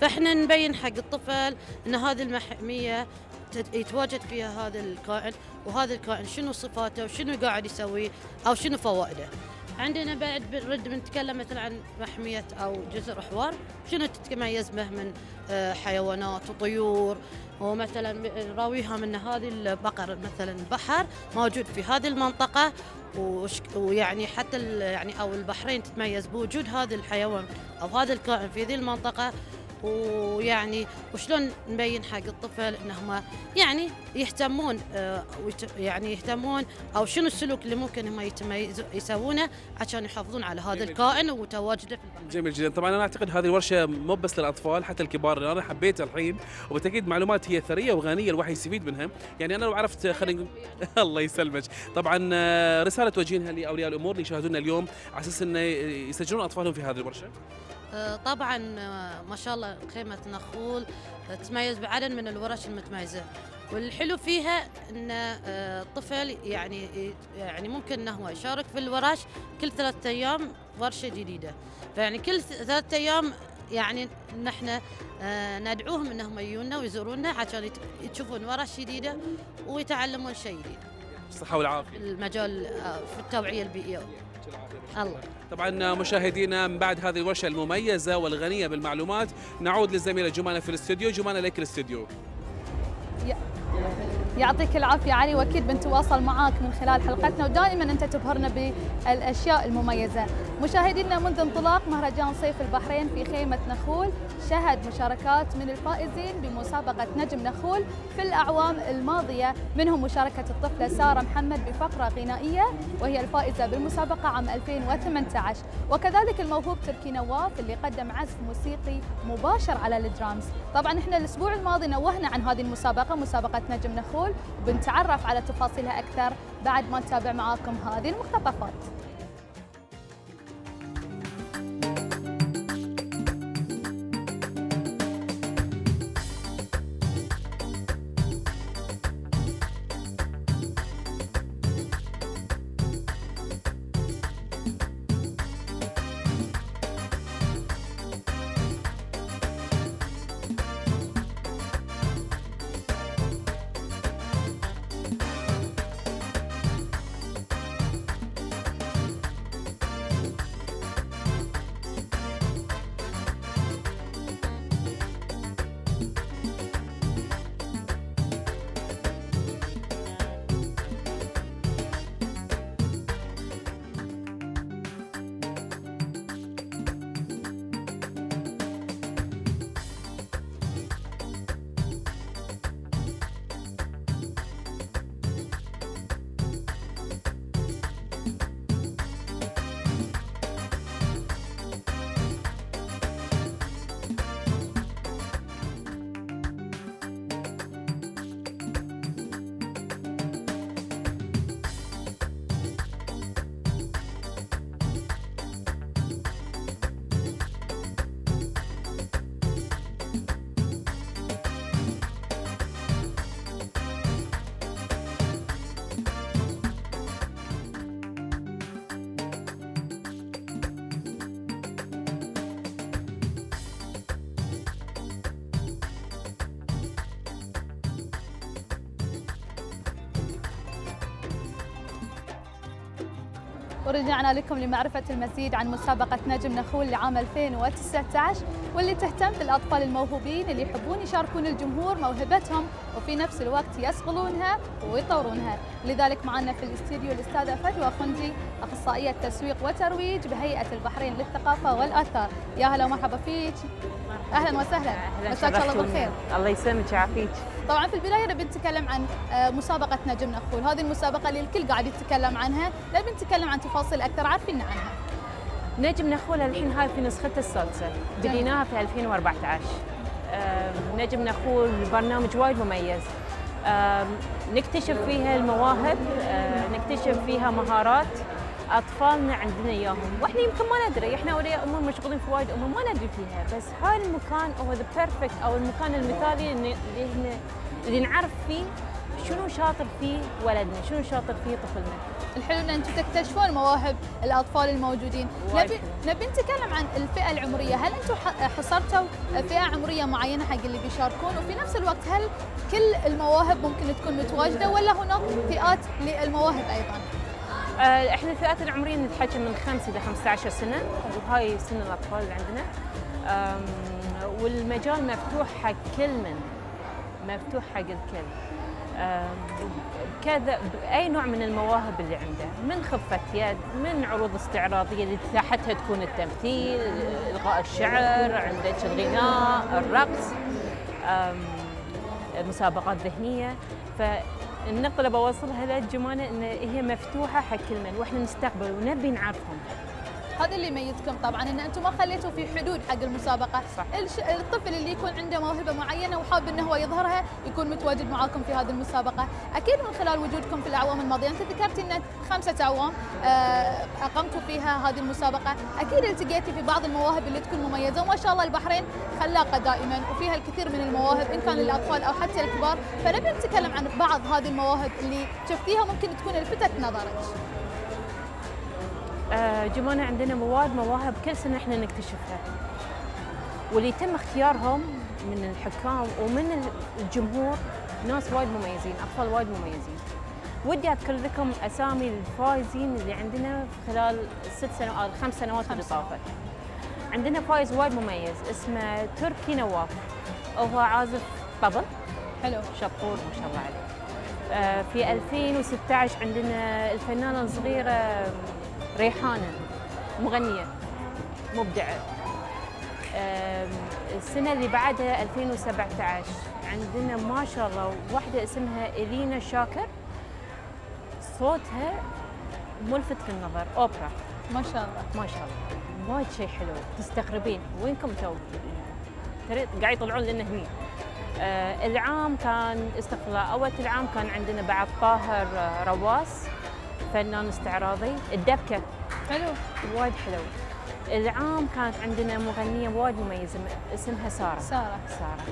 فإحنا نبين حق الطفل إن هذه المحمية تت- يتواجد فيها هذا الكائن وهذا الكائن شنو صفاته وشنو قاعد يسوي أو شنو فوائده. عندنا بعد بنرد بنتكلم مثلا عن محمية أو جزر حوار. شنو تتميز به من آه، حيوانات وطيور؟ ومثلا نراويها من هذه البقر مثلا البحر موجود في هذه المنطقة. ويعني حتى يعني أو البحرين تتميز بوجود هذا الحيوان أو هذا الكائن في ذي المنطقة. ويعني وشلون نبين حق الطفل إنهم يعني يهتمون آه، يعني يهتمون أو شنو السلوك اللي ممكن هم يسوونه عشان يحافظون على هذا. الكائن وتواجده في البحر جميل جدا. طبعا أنا أعتقد هذه الورشة مو بس للأطفال حتى الكبار. أنا حبيتها الحين وبالتأكيد معلومات هي ثرية وغنية الواحد يستفيد منها. يعني أنا لو عرفت خلينا نقول الله يسلمك. طبعا آه، رسالة توجهينها لأولياء الأمور اللي يشاهدونا اليوم على أساس إنه يسجلون أطفالهم في هذه الورشة. طبعا آه، ما شاء الله خيمة نخول آه، تتميز بعدد من الورش المتميزة. والحلو فيها إن آه، الطفل يعني يعني ممكن إنه يشارك في الورش كل ثلاثة أيام ورشة جديدة. فيعني كل ثلاثة أيام يعني نحن آه، ندعوهم إنهم يجونا ويزورونا عشان يشوفون ورش جديدة ويتعلمون شيء جديد. الصحه والعافية. في المجال آه، في التوعية البيئية. الله. طبعا مشاهدينا من بعد هذه الورشة المميزة والغنية بالمعلومات نعود للزميلة جمانه في الاستوديو. جمانه لك الاستوديو. يعطيك العافية علي وأكيد بنتواصل معاك من خلال حلقتنا ودائما أنت تبهرنا بالأشياء المميزة. مشاهدينا منذ انطلاق مهرجان صيف البحرين في خيمة نخول شهد مشاركات من الفائزين بمسابقة نجم نخول في الأعوام الماضية. منهم مشاركة الطفلة سارة محمد بفقرة غنائية وهي الفائزة بالمسابقة عام 2018 وكذلك الموهوب تركي نواف اللي قدم عزف موسيقي مباشر على الدرامز. طبعا إحنا الأسبوع الماضي نوهنا عن هذه المسابقة مسابقة نجم نخول. وبنتعرف على تفاصيلها أكثر بعد ما نتابع معاكم هذه المقتطفات. ورجعنا لكم لمعرفة المزيد عن مسابقة نجم نخول لعام 2019 واللي تهتم بالأطفال الموهوبين اللي يحبون يشاركون الجمهور موهبتهم وفي نفس الوقت يصقلونها ويطورونها. لذلك معنا في الاستديو الأستاذة فجوة خنجي أخصائية تسويق وترويج بهيئة البحرين للثقافة والآثار. يا هلا ومرحبا فيك. أهلا وسهلا. مساك الله بالخير. الله يسلمك ويعافيك طبعا في البداية نبي نتكلم عن آه، مسابقه نجم نخول هذه المسابقة اللي الكل قاعد يتكلم عنها. نبي نتكلم عن تفاصيل أكثر عارفين عنها. نجم نخول الحين هاي في نسختها السادسه بديناها في 2014 آم، نجم نخول برنامج وايد مميز. نكتشف فيها المواهب آه، نكتشف فيها مهارات. اطفالنا عندنا إياهم. وإحنا يمكن ما ندري إحنا أولياء أمور مشغولين في وايد أمور ما ندري فيها. بس هاي المكان هو the perfect أو المكان المثالي اللي إحنا اللي نعرف فيه شنو شاطر فيه ولدنا شنو شاطر فيه طفلنا. الحلو إن أنتم تكتشفون مواهب الأطفال الموجودين. نبي نبي نتكلم عن الفئة العمرية. هل أنتم حصرتوا فئة عمرية معينة حق اللي بيشاركون؟ وفي نفس الوقت هل كل المواهب ممكن تكون متواجدة ولا هناك فئات للمواهب أيضا؟ إحنا الفئات العمرية نتحكي من 5 إلى 15 سنة. وهاي سن الأطفال اللي عندنا. والمجال مفتوح حق كل من؟ مفتوح حق الكل. كذا أي نوع من المواهب اللي عنده. من خفة يد من عروض استعراضية اللي تحتها تكون التمثيل إلغاء الشعر عندك الغناء الرقص مسابقات ذهنية. اللي بوصلها للجمانة إن هي مفتوحة حق كل من وإحنا نستقبل ونبي نعرفهم. هذا اللي يميزكم طبعا إن أنتم ما خليتوا في حدود حق المسابقة. صح. الطفل اللي يكون عنده موهبة معينة وحاب إنه هو يظهرها يكون متواجد معاكم في هذه المسابقة. أكيد من خلال وجودكم في الأعوام الماضية أنت ذكرتي إن خمسة أعوام آه، أقمتوا فيها هذه المسابقة. أكيد التقيتي في بعض المواهب اللي تكون مميزة وما شاء الله البحرين خلاقة دائما وفيها الكثير من المواهب إن كان للاطفال أو حتى الكبار. فنبي نتكلم عن بعض هذه المواهب اللي شفتيها ممكن تكون لفتت نظرك. آه، جمانة عندنا مواد مواهب كل سنة إحنا نكتشفها. واللي يتم اختيارهم من الحكام ومن الجمهور ناس وايد مميزين أطفال وايد مميزين. ودي أذكر لكم أسامي الفائزين اللي عندنا خلال الست سنوات الخمس سنوات اللي طافت عندنا فايز وايد مميز اسمه تركي نواف. وهو عازف طبل حلو. شطور ما شاء الله عليه. آه، في 2016 عندنا الفنانة الصغيرة ريحانة مغنية مبدعة. آم، السنة اللي بعدها 2017 عندنا ما شاء الله واحدة اسمها إلينا شاكر. صوتها ملفت للنظر أوبرا. ما شاء الله. ما شاء الله. وايد شيء حلو. تستغربين وينكم تو؟ قاعد يطلعون لنا هني. آه العام كان استغفر الله أول العام كان عندنا بعد طاهر آه، رواس. فنان استعراضي. الدبكة. حلو. وايد حلو. العام كانت عندنا مغنية وايد مميزة اسمها سارة. سارة. سارة.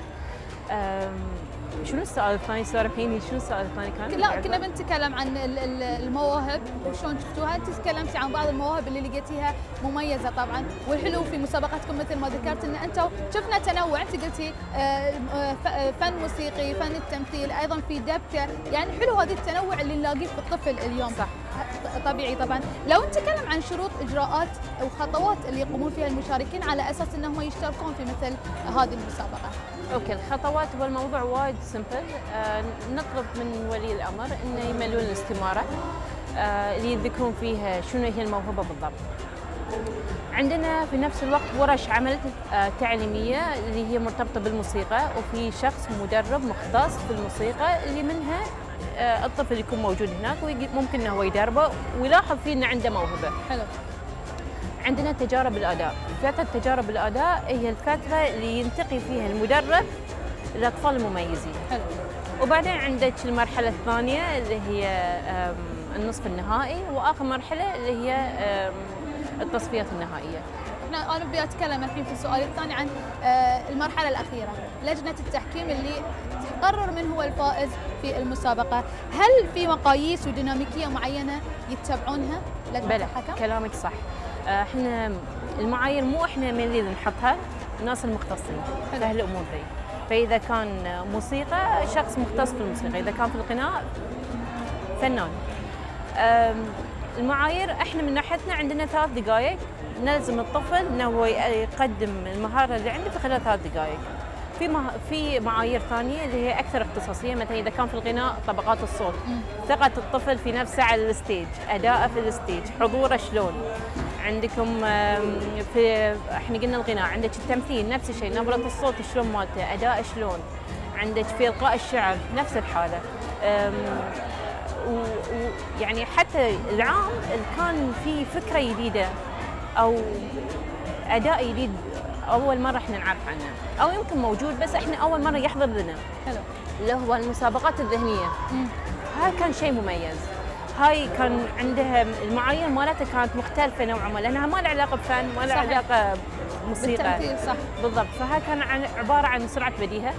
شنو السؤال الثاني؟ سارة الحين شنو السؤال الثاني كان؟ لا كنا بنتكلم عن ال- ال- المواهب. وشلون شفتوها؟ أنت تكلمتي عن بعض المواهب اللي لقيتيها مميزة طبعا. والحلو في مسابقتكم مثل ما ذكرت إن أنتم شفنا تنوع. أنت قلتي فن موسيقي فن التمثيل أيضا في دبكة. يعني حلو هذا التنوع اللي نلاقيه في الطفل اليوم. صح. طبيعي طبعا. لو نتكلم عن شروط إجراءات وخطوات اللي يقومون فيها المشاركين على أساس إنهم يشتركون في مثل هذه المسابقة. أوكي الخطوات هو الموضوع وايد سمبل. آه نطلب من ولي الأمر إنه يملون الاستمارة آه اللي يذكرون فيها شنو هي الموهبة بالضبط. عندنا في نفس الوقت ورش عمل آه تعليمية اللي هي مرتبطة بالموسيقى وفي شخص مدرب مختص في الموسيقى اللي منها الطفل يكون موجود هناك وممكن إنه هو يدربه ويلاحظ فيه إنه عنده موهبة. حلو عندنا تجارب الأداء، فتره تجارب الأداء هي الفترة اللي ينتقي فيها المدرب الاطفال المميزين. حلو وبعدين عندك المرحلة الثانية اللي هي النصف النهائي وآخر مرحلة اللي هي التصفيات النهائية. إحنا أنا بدي أتكلم الحين في السؤال الثاني عن آه، المرحلة الأخيرة لجنة التحكيم اللي تقرر من هو الفائز في المسابقة هل في مقاييس وديناميكية معينة يتبعونها بلى الحكم كلامك صح. آه، إحنا المعايير مو إحنا من اللي نحطها الناس المختصين في هالامور ذي. فإذا كان موسيقى شخص مختص في الموسيقى، إذا كان في الغناء فنان. المعايير إحنا من ناحيتنا عندنا ثلاث دقائق نلزم الطفل إنه هو يقدم المهارة اللي عنده في خلال ثلاث دقائق. في مه... في معايير ثانية اللي هي أكثر اختصاصية مثلا إذا كان في الغناء طبقات الصوت. ثقة الطفل في نفسه على ال stage اداءه في ال stage حضوره شلون؟ عندكم في إحنا قلنا الغناء عندك التمثيل نفس الشيء نبرة الصوت شلون مالته أداء شلون؟ عندك في إلقاء الشعر نفس الحالة. أم، و- و- يعني حتى العام كان في فكرة جديدة أو أداء جديد أول مرة إحنا نعرف عنه. أو يمكن موجود بس إحنا أول مرة يحضر لنا. حلو. اللي هو المسابقات الذهنية. هاي كان شيء مميز. هاي كان عندها المعايير مالتها كانت مختلفة نوعا ما لأنها ما لها علاقة بفن ما لها صحيح. علاقة بموسيقى. بالتمثيل صح. بالضبط. فهاي كان عن عبارة عن سرعة بديهة.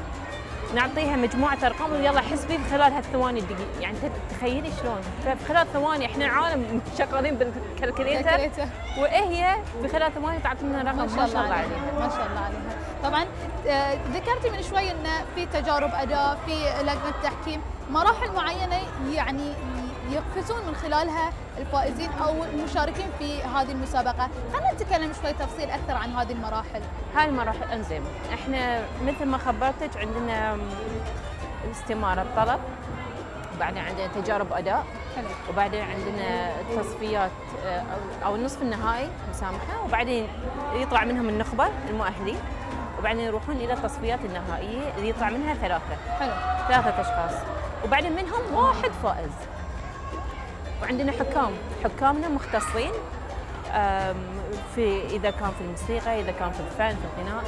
نعطيها مجموعة أرقام ويلا حسبي في خلال هالثواني الدقيقه يعني تخيلي شلون؟ ففي خلال ثواني إحنا عالم شغالين بال calculator. calculator. وهي في خلال ثواني تعطينا رقم. ما شاء الله عليها ما شاء الله عليها. طبعا آه، ذكرتي من شوي إن في تجارب اداء في لجنة تحكيم مراحل معينة يعني يقفزون من خلالها الفائزين أو المشاركين في هذه المسابقة. خلينا نتكلم شوي تفصيل أكثر عن هذه المراحل. هاي المراحل انزين إحنا مثل ما خبرتك عندنا استمارة طلب وبعدين عندنا تجارب اداء حلو. وبعدين عندنا تصفيات آه، أو النصف النهائي مسامحة وبعدين يطلع منهم النخبة المؤهلين وبعدين يروحون إلى التصفيات النهائية اللي يطلع منها ثلاثة. حلو. ثلاثة أشخاص. وبعدين منهم واحد فائز. وعندنا حكام. حكامنا مختصين في إذا كان في الموسيقى إذا كان في الفن في الغناء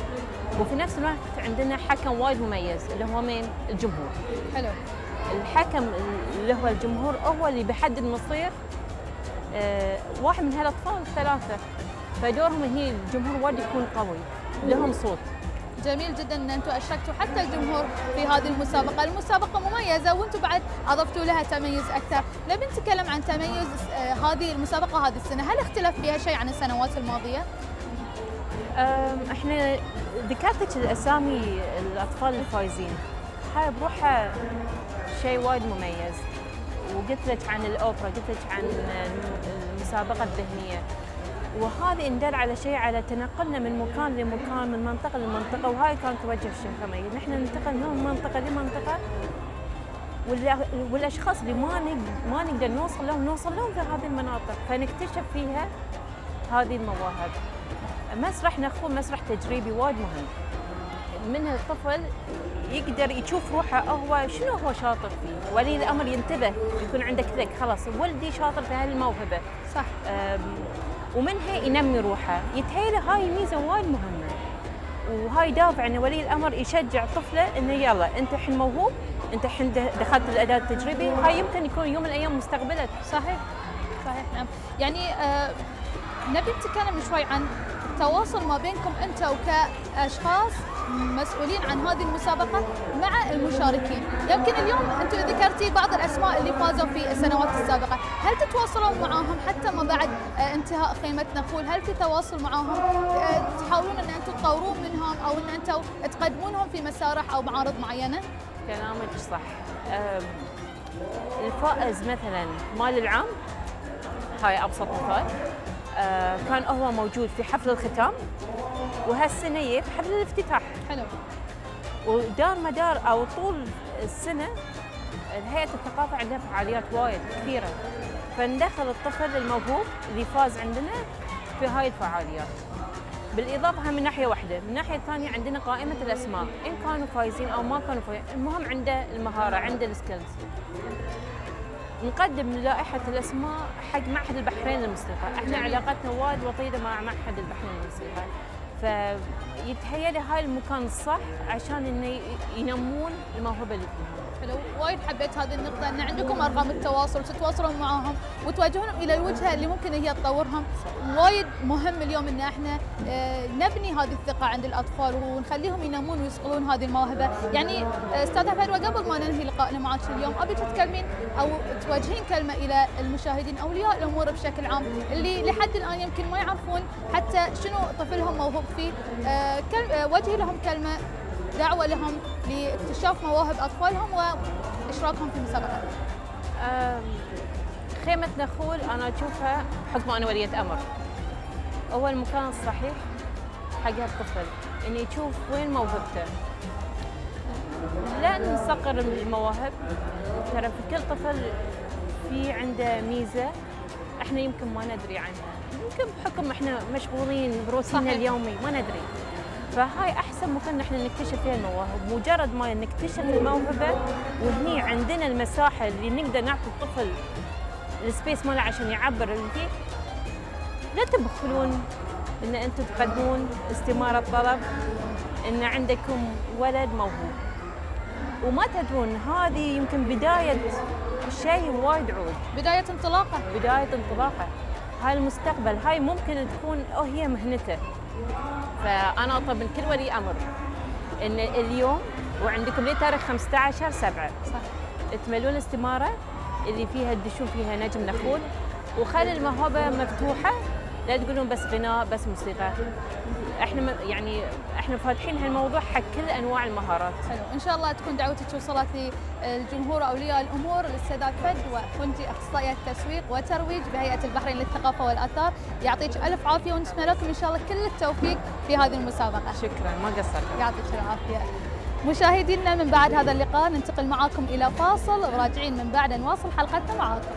وفي نفس الوقت عندنا حكم وايد مميز اللي هو مين؟ الجمهور. حلو. الحكم اللي هو الجمهور هو اللي بيحدد مصير آه، واحد من هالأطفال الثلاثه فدورهم هي الجمهور وايد يكون قوي لهم صوت. جميل جدا إن أنتم اشركتوا حتى الجمهور في هذه المسابقة، المسابقة مميزة وأنتم بعد أضفتوا لها تميز أكثر، نبي نتكلم عن تميز آه، هذه المسابقة هذه السنة، هل اختلف فيها شيء عن السنوات الماضية؟ إحنا ذكرتك الأسامي الأطفال الفايزين. هاي بروحها شيء وايد مميز. وقلت لك عن الأوبرا قلت لك عن الم- المسابقة الذهنية. وهذه ان دل على شيء على تنقلنا من مكان لمكان من منطقة لمنطقة وهاي كانت توجه الشيخ حميد نحن ننتقل من منطقة لمنطقة والأشخاص اللي ما ما نقدر نوصل لهم نوصل لهم في هذه المناطق فنكتشف فيها هذه المواهب. مسرح نخول مسرح تجريبي وايد مهم. منها الطفل يقدر يشوف روحه هو شنو هو شاطر فيه؟ ولي الأمر ينتبه يكون عنده كليك خلاص ولدي شاطر في هذه الموهبة. صح. ومنها ينمي روحه. يتهيأ هاي ميزة وايد مهمة. وهاي دافع إن ولي الأمر يشجع طفله إنه يلا أنت الحين موهوب أنت الحين دخلت الأداء التجريبي هاي يمكن يكون يوم من الأيام مستقبلك. صحيح. صحيح نعم. يعني آه نبي نتكلم شوي عن التواصل ما بينكم أنتم كاشخاص مسؤولين عن هذه المسابقة مع المشاركين، يمكن اليوم أنتم ذكرتي بعض الأسماء اللي فازوا في السنوات السابقة، هل تتواصلون معاهم حتى ما بعد آه، انتهاء خيمة نخول؟ هل في تواصل معاهم؟ آه، تحاولون إن أنتم تطورون منهم أو إن أنتم تقدمونهم في مسارح أو معارض معينة؟ كلامك صح الفائز مثلا مال العام هاي أبسط مثال أه، كان هو موجود في حفل الختام وهالسنة في حفل الافتتاح حلو ودار مدار أو طول السنة هيئه الثقافة عندها فعاليات وايد كثيرة فندخل الطفل الموهوب اللي فاز عندنا في هاي الفعاليات بالإضافة هم من ناحية واحدة، من الناحيه الثانية عندنا قائمة الأسماء، إن كانوا فايزين أو ما كانوا فايزين، المهم عنده المهارة، عنده ال skills. نقدم لائحة الأسماء حق معهد البحرين للموسيقى، إحنا علاقتنا وايد وطيدة مع معهد البحرين للموسيقى. فيتهيأ لي هاي المكان الصح عشان إنه ي- ينمون الموهبة اللي فيهم. حلو وايد حبيت هذه النقطة إن عندكم أرقام التواصل تتواصلون معاهم وتوجهونهم إلى الوجهة اللي ممكن هي تطورهم. وايد مهم اليوم إن إحنا آه، نبني هذه الثقة عند الأطفال ونخليهم ينمون ويصقلون هذه الموهبة، يعني آه، استاذة فدوى قبل ما ننهي لقائنا معك اليوم أبي تتكلمين أو توجهين كلمة إلى المشاهدين أولياء الأمور بشكل عام اللي لحد الآن يمكن ما يعرفون حتى شنو طفلهم موهوب فيه، آه، وجهي لهم كلمة دعوة لهم لاكتشاف مواهب أطفالهم وإشراكهم في المسابقات خيمة نخول أنا أشوفها بحكم أنا ولية أمر. هو المكان الصحيح حق الطفل إنه يشوف وين موهبته. لا نصقر المواهب. ترى في كل طفل في عنده ميزة إحنا يمكن ما ندري عنها. يمكن بحكم إحنا مشغولين بروتيننا. اليومي ما ندري. فهاي احسن مكان إحنا نكتشف فيها المواهب مجرد ما نكتشف الموهبة وهني عندنا المساحة اللي نقدر نعطي الطفل السبيس ماله عشان يعبر اللي فيه. لا تبخلون إن أنتم تقدمون استمارة طلب إن عندكم ولد موهوب. وما تدرون هذه يمكن بداية شيء وايد عود. بداية انطلاقة. بداية انطلاقة. هاي المستقبل هاي ممكن تكون أو هي مهنته. فأنا أطلب من كل ولي أمر إن اليوم وعندكم لتاريخ 15 7 صح. تملون استماره اللي فيها تدشون فيها نجم نخول وخلي الموهبة مفتوحة لا تقولون بس غناء بس موسيقى. إحنا يعني إحنا فاتحين هالموضوع حق كل أنواع المهارات. حلو. إن شاء الله تكون دعوتك وصلت للجمهور أولياء الأمور الاستاذ فدوى كنت اخصائيه تسويق وترويج بهيئة البحرين للثقافة والآثار. يعطيك ألف عافية ونتمنى لكم إن شاء الله كل التوفيق في هذه المسابقة. شكرا ما قصرت. يعطيك العافية. مشاهدينا من بعد هذا اللقاء ننتقل معاكم إلى فاصل وراجعين من بعد نواصل حلقتنا معاكم.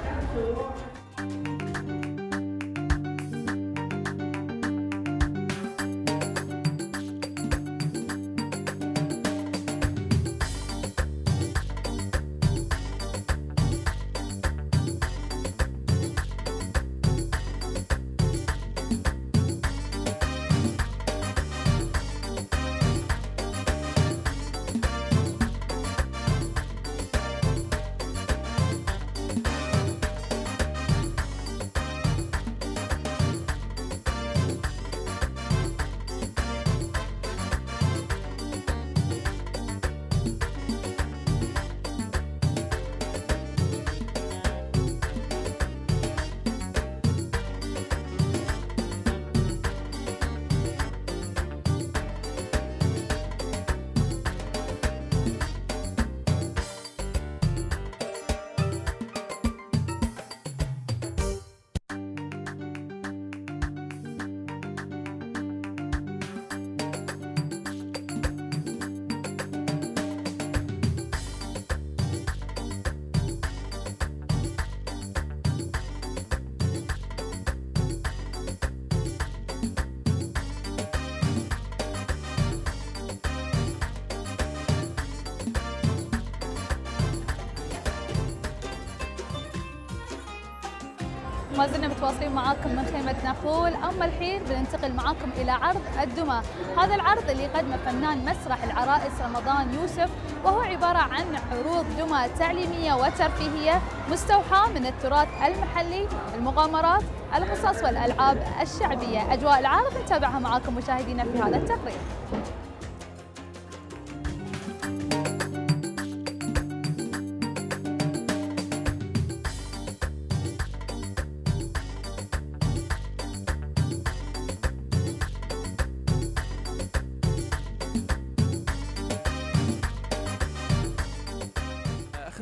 زلنا متواصلين معاكم من خيمة نخول أما الحين بننتقل معاكم إلى عرض الدمى هذا العرض اللي قدمه فنان مسرح العرائس رمضان يوسف وهو عبارة عن عروض دمى تعليمية وترفيهية مستوحاة من التراث المحلي المغامرات القصص والألعاب الشعبية. أجواء العرض نتابعها معاكم مشاهدينا في هذا التقرير.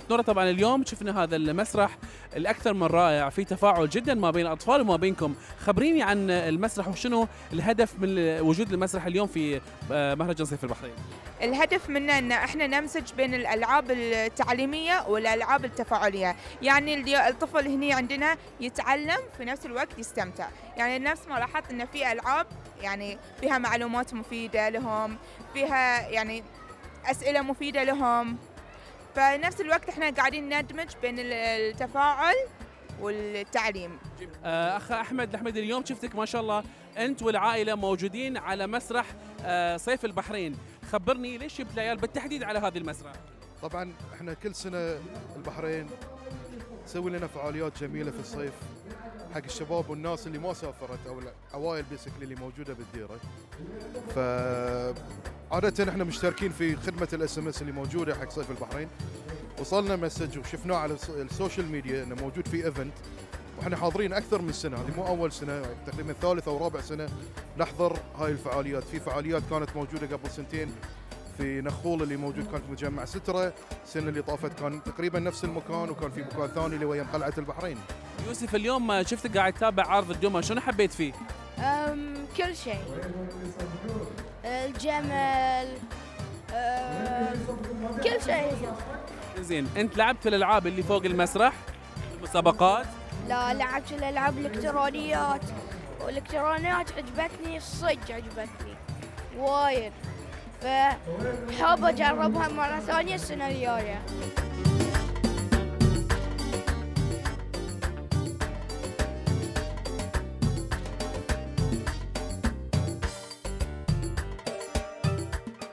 اخت نورة طبعا اليوم شفنا هذا المسرح الأكثر من رائع في تفاعل جدا ما بين الاطفال وما بينكم. خبريني عن المسرح وشنو الهدف من وجود المسرح اليوم في آه، مهرجان صيف البحرين؟ الهدف منه إن إحنا نمزج بين الألعاب التعليمية والألعاب التفاعلية. يعني الطفل هنا عندنا يتعلم في نفس الوقت يستمتع. يعني نفس ما لاحظت إن في ألعاب يعني فيها معلومات مفيدة لهم فيها يعني أسئلة مفيدة لهم. فنفس الوقت إحنا قاعدين ندمج بين ال- التفاعل والتعليم. آه، أخ أحمد الاحمد اليوم شفتك ما شاء الله. أنت والعائلة موجودين على مسرح آه، صيف البحرين. خبرني ليش جبت العيال بالتحديد على هذه المسرح؟ طبعا إحنا كل سنة البحرين تسوي لنا فعاليات جميلة في الصيف. حق الشباب والناس اللي ما سافرت أو العوائل basically اللي موجودة بالديرة. ف عادة إحنا مشتركين في خدمة ال SMS اللي موجودة حق صيف البحرين. وصلنا message وشفناه على الس- ال social media إنه موجود في event وإحنا حاضرين أكثر من سنة هذه مو أول سنة تقريبا ثالث أو رابع سنة نحضر هاي الفعاليات، في فعاليات كانت موجودة قبل سنتين في نخول اللي موجود كان في مجمع سترة. السنة اللي طافت كان تقريبا نفس المكان وكان في مكان ثاني اللي هو يم قلعة البحرين. يوسف اليوم شفتك قاعد تتابع عرض الدمى شنو حبيت فيه؟ أم كل شيء. الجمل أم كل شيء. زين أنت لعبت في الألعاب اللي فوق المسرح؟ المسابقات؟ لا لعبت الألعاب الإلكترونيات. والإلكترونيات عجبتني الصج عجبتني. وايد. فحاب اجربها مره ثانية السنة الجايه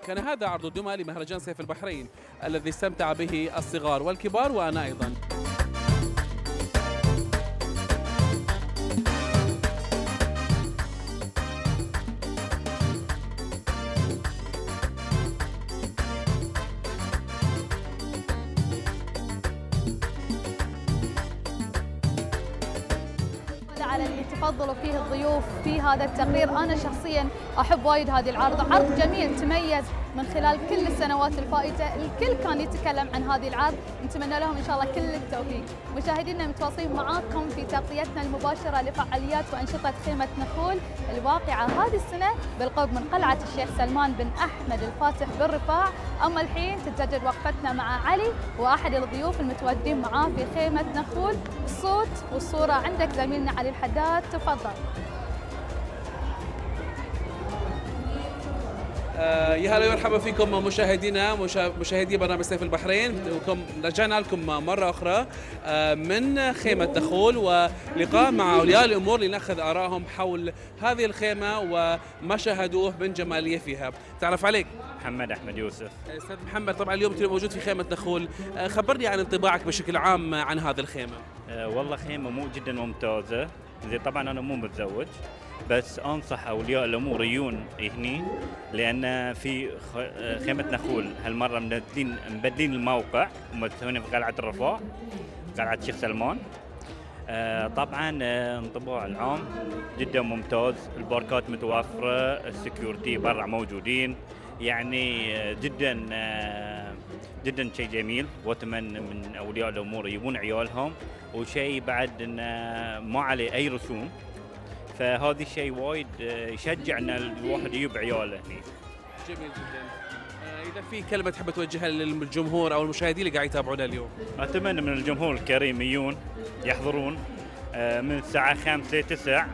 كان هذا عرض الدمى لمهرجان سيف البحرين الذي استمتع به الصغار والكبار وأنا أيضا. في هذا التقرير. أنا شخصيا أحب وايد هذه العرض. عرض جميل تميز من خلال كل السنوات الفائتة. الكل كان يتكلم عن هذه العرض. نتمنى لهم إن شاء الله كل التوفيق. مشاهدينا متواصلين معاكم في تغطيتنا المباشرة لفعاليات وأنشطة خيمة نخول الواقعة هذه السنة بالقرب من قلعة الشيخ سلمان بن أحمد الفاتح بالرفاع. أما الحين تتجدد وقفتنا مع علي وأحد الضيوف المتواجدين معاه في خيمة نخول. الصوت والصورة عندك زميلنا علي الحداد. تفضل. يا هلا ومرحبا فيكم مشاهدينا مشا- مشاهدي برنامج سيف البحرين. رجعنا لكم مرة أخرى آه، من خيمة دخول ولقاء مع أولياء الأمور لنأخذ آرائهم حول هذه الخيمة وما شاهدوه من جمالية فيها. تعرف عليك. محمد أحمد يوسف. أستاذ محمد طبعا اليوم أنت موجود في خيمة دخول. آه، خبرني عن انطباعك بشكل عام عن هذه الخيمة. أه والله خيمة مو جدا ممتازة. طبعا أنا مو متزوج بس أنصح أولياء الأمور يجون هني لأن في خيمه نخول هالمرة مبدلين مبدلين الموقع مسوينه في قلعة الرفاع قلعة الشيخ سلمان. آه، طبعا آه، انطباع العام جدا ممتاز. الباركات متوفرة السكيورتي برا موجودين. يعني آه، جدا جدا شيء جميل. وأتمنى من أولياء الأمور يجيبون عيالهم. وشيء بعد انه ما عليه أي رسوم. فهذا الشيء وايد يشجع إن الواحد يجيب عياله هني. جميل جدا. آه، إذا في كلمة تحب توجهها للجمهور أو المشاهدين اللي قاعد يتابعونا اليوم؟ أتمنى من الجمهور الكريم يجون يحضرون آه، من الساعة 5 ل 9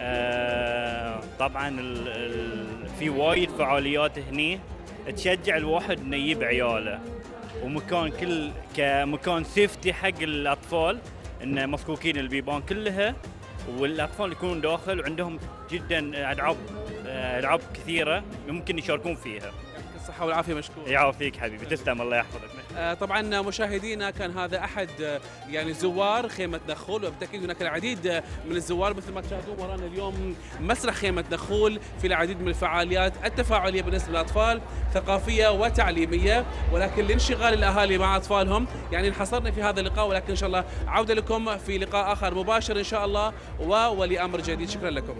آه، طبعا في وايد فعاليات هني. تشجع الواحد إنه يجيب عياله. ومكان كل كمكان سيفتي حق الأطفال انه مفكوكين البيبان كلها والأطفال يكونون داخل وعندهم جدا ألعاب آه، ألعاب كثيرة ممكن يشاركون فيها. الصحة والعافية مشكور. يعافيك حبيبي تسلم الله يحفظك. طبعا مشاهدينا كان هذا أحد آه، يعني زوار خيمة نخول وبالتاكيد هناك العديد آه، من الزوار مثل ما تشاهدون ورانا اليوم مسرح خيمة نخول في العديد من الفعاليات التفاعلية بالنسبة للأطفال ثقافية وتعليمية ولكن لانشغال الأهالي مع أطفالهم. يعني انحصرنا في هذا اللقاء ولكن إن شاء الله عودة لكم في لقاء آخر مباشر إن شاء الله وولي أمر جديد. شكرا لكم.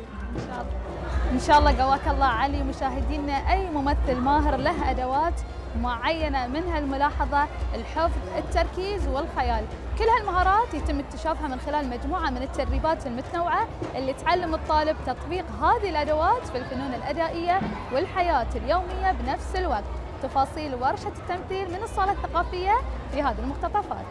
إن شاء الله. قواك الله علي. مشاهدينا أي ممثل ماهر له أدوات معينة منها الملاحظه الحفظ التركيز والخيال. كل هالمهارات يتم اكتشافها من خلال مجموعة من التدريبات المتنوعة اللي تعلم الطالب تطبيق هذه الأدوات في الفنون الأدائية والحياة اليومية بنفس الوقت. تفاصيل ورشة التمثيل من الصالة الثقافية في هذه المقتطفات.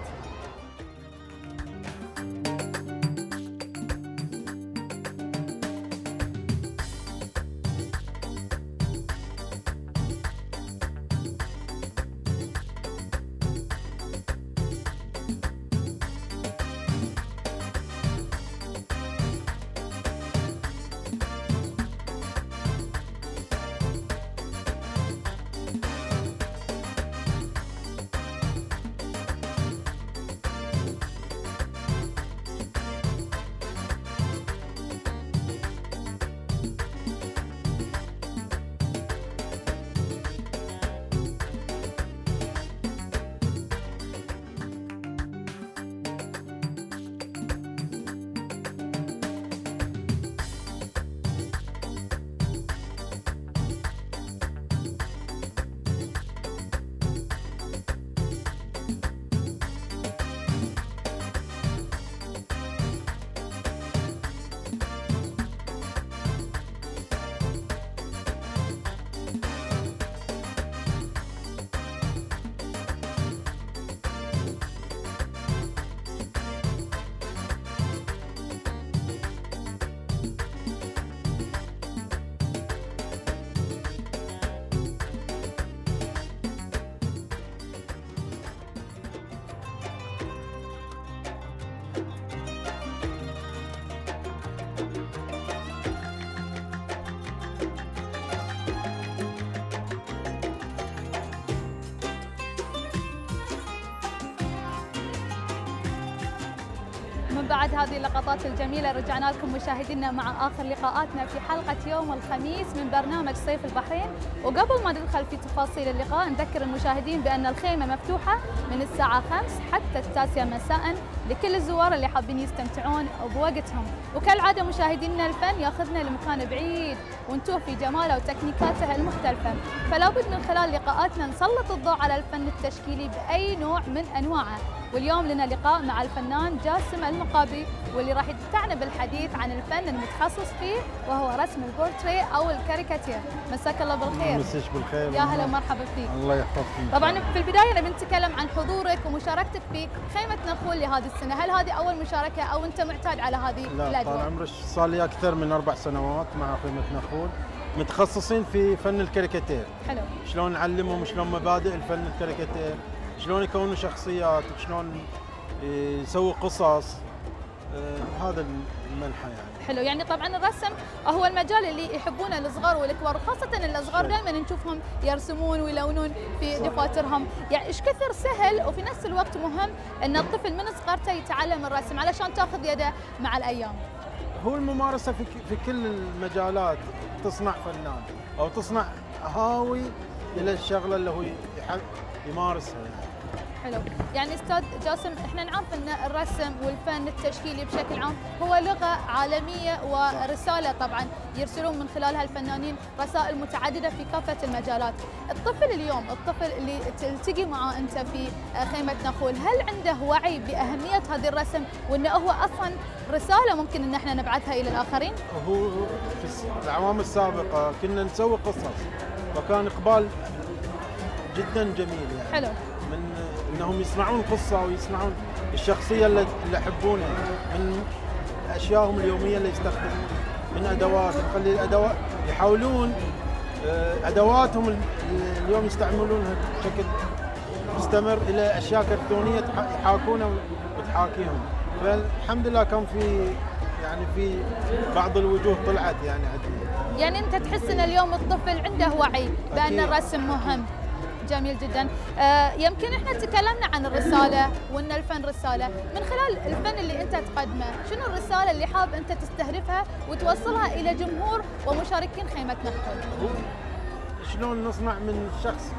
بعد هذه اللقطات الجميلة رجعنا لكم مشاهدينا مع آخر لقاءاتنا في حلقة يوم الخميس من برنامج صيف البحرين. وقبل ما ندخل في تفاصيل اللقاء نذكر المشاهدين بأن الخيمة مفتوحة من الساعة 5 حتى التاسعة مساء لكل الزوار اللي حابين يستمتعون بوقتهم. وكالعادة مشاهدينا الفن ياخذنا لمكان بعيد ونتوه في جماله وتكنيكاته المختلفة. فلا بد من خلال لقاءاتنا نسلط الضوء على الفن التشكيلي بأي نوع من أنواعه. واليوم لنا لقاء مع الفنان جاسم المقابي واللي راح يمتعنا بالحديث عن الفن المتخصص فيه وهو رسم البورتري أو الكاريكاتير. مساك الله بالخير. مساك بالخير. يا هلا ومرحبا فيك. الله يحفظك. طبعا في البداية نبي نتكلم عن حضورك ومشاركتك في خيمه نخول لهذه السنة هل هذه أول مشاركة أو أنت معتاد على هذه لا طال عمرك صار لي أكثر من أربع سنوات مع خيمة نخول متخصصين في فن الكاريكاتير. حلو. شلون نعلمهم شلون مبادئ الفن الكاريكاتير. شلون يكونوا شخصيات شلون يسووا قصص آه، هذا المنحى يعني حلو يعني طبعا الرسم هو المجال اللي يحبونه الصغار والكبار وخاصة الصغار دائما نشوفهم يرسمون ويلونون في. دفاترهم يعني إيش كثر سهل وفي نفس الوقت مهم إن الطفل من صغرته يتعلم الرسم علشان تاخذ يده مع الأيام هو الممارسة في في كل المجالات تصنع فنان أو تصنع هاوي إلى الشغلة اللي هو يحب يمارسها يعني. حلو يعني أستاذ جاسم إحنا نعرف إن الرسم والفن التشكيلي بشكل عام هو لغة عالمية ورسالة طبعا يرسلون من خلالها الفنانين رسائل متعددة في كافة المجالات. الطفل اليوم الطفل اللي تلتقي معاه أنت في خيمة نخول هل عنده وعي بأهمية هذا الرسم وانه هو أصلا رسالة ممكن إن إحنا نبعثها إلى الآخرين؟ هو في الأعوام السابقة كنا نسوي قصص وكان إقبال جدا جميل يعني حلو أنهم يسمعون قصة ويسمعون الشخصية اللي يحبونها من اشيائهم اليومية اللي يستخدمون من أدوات نخلي الأدوات يحاولون آه، أدواتهم ال- اليوم يستعملونها بشكل مستمر إلى أشياء كرتونية يحاكونها وتحاكيهم. فالحمد لله كان في يعني في بعض الوجوه طلعت يعني عندنا يعني أنت تحس إن اليوم الطفل عنده وعي بأن. الرسم مهم. جميل جدا. آه يمكن إحنا تكلمنا عن الرسالة وإن الفن رسالة. من خلال الفن اللي أنت تقدمه شنو الرسالة اللي حاب أنت تستهدفها وتوصلها إلى جمهور ومشاركين خيمة نخل شلون نصنع من شخص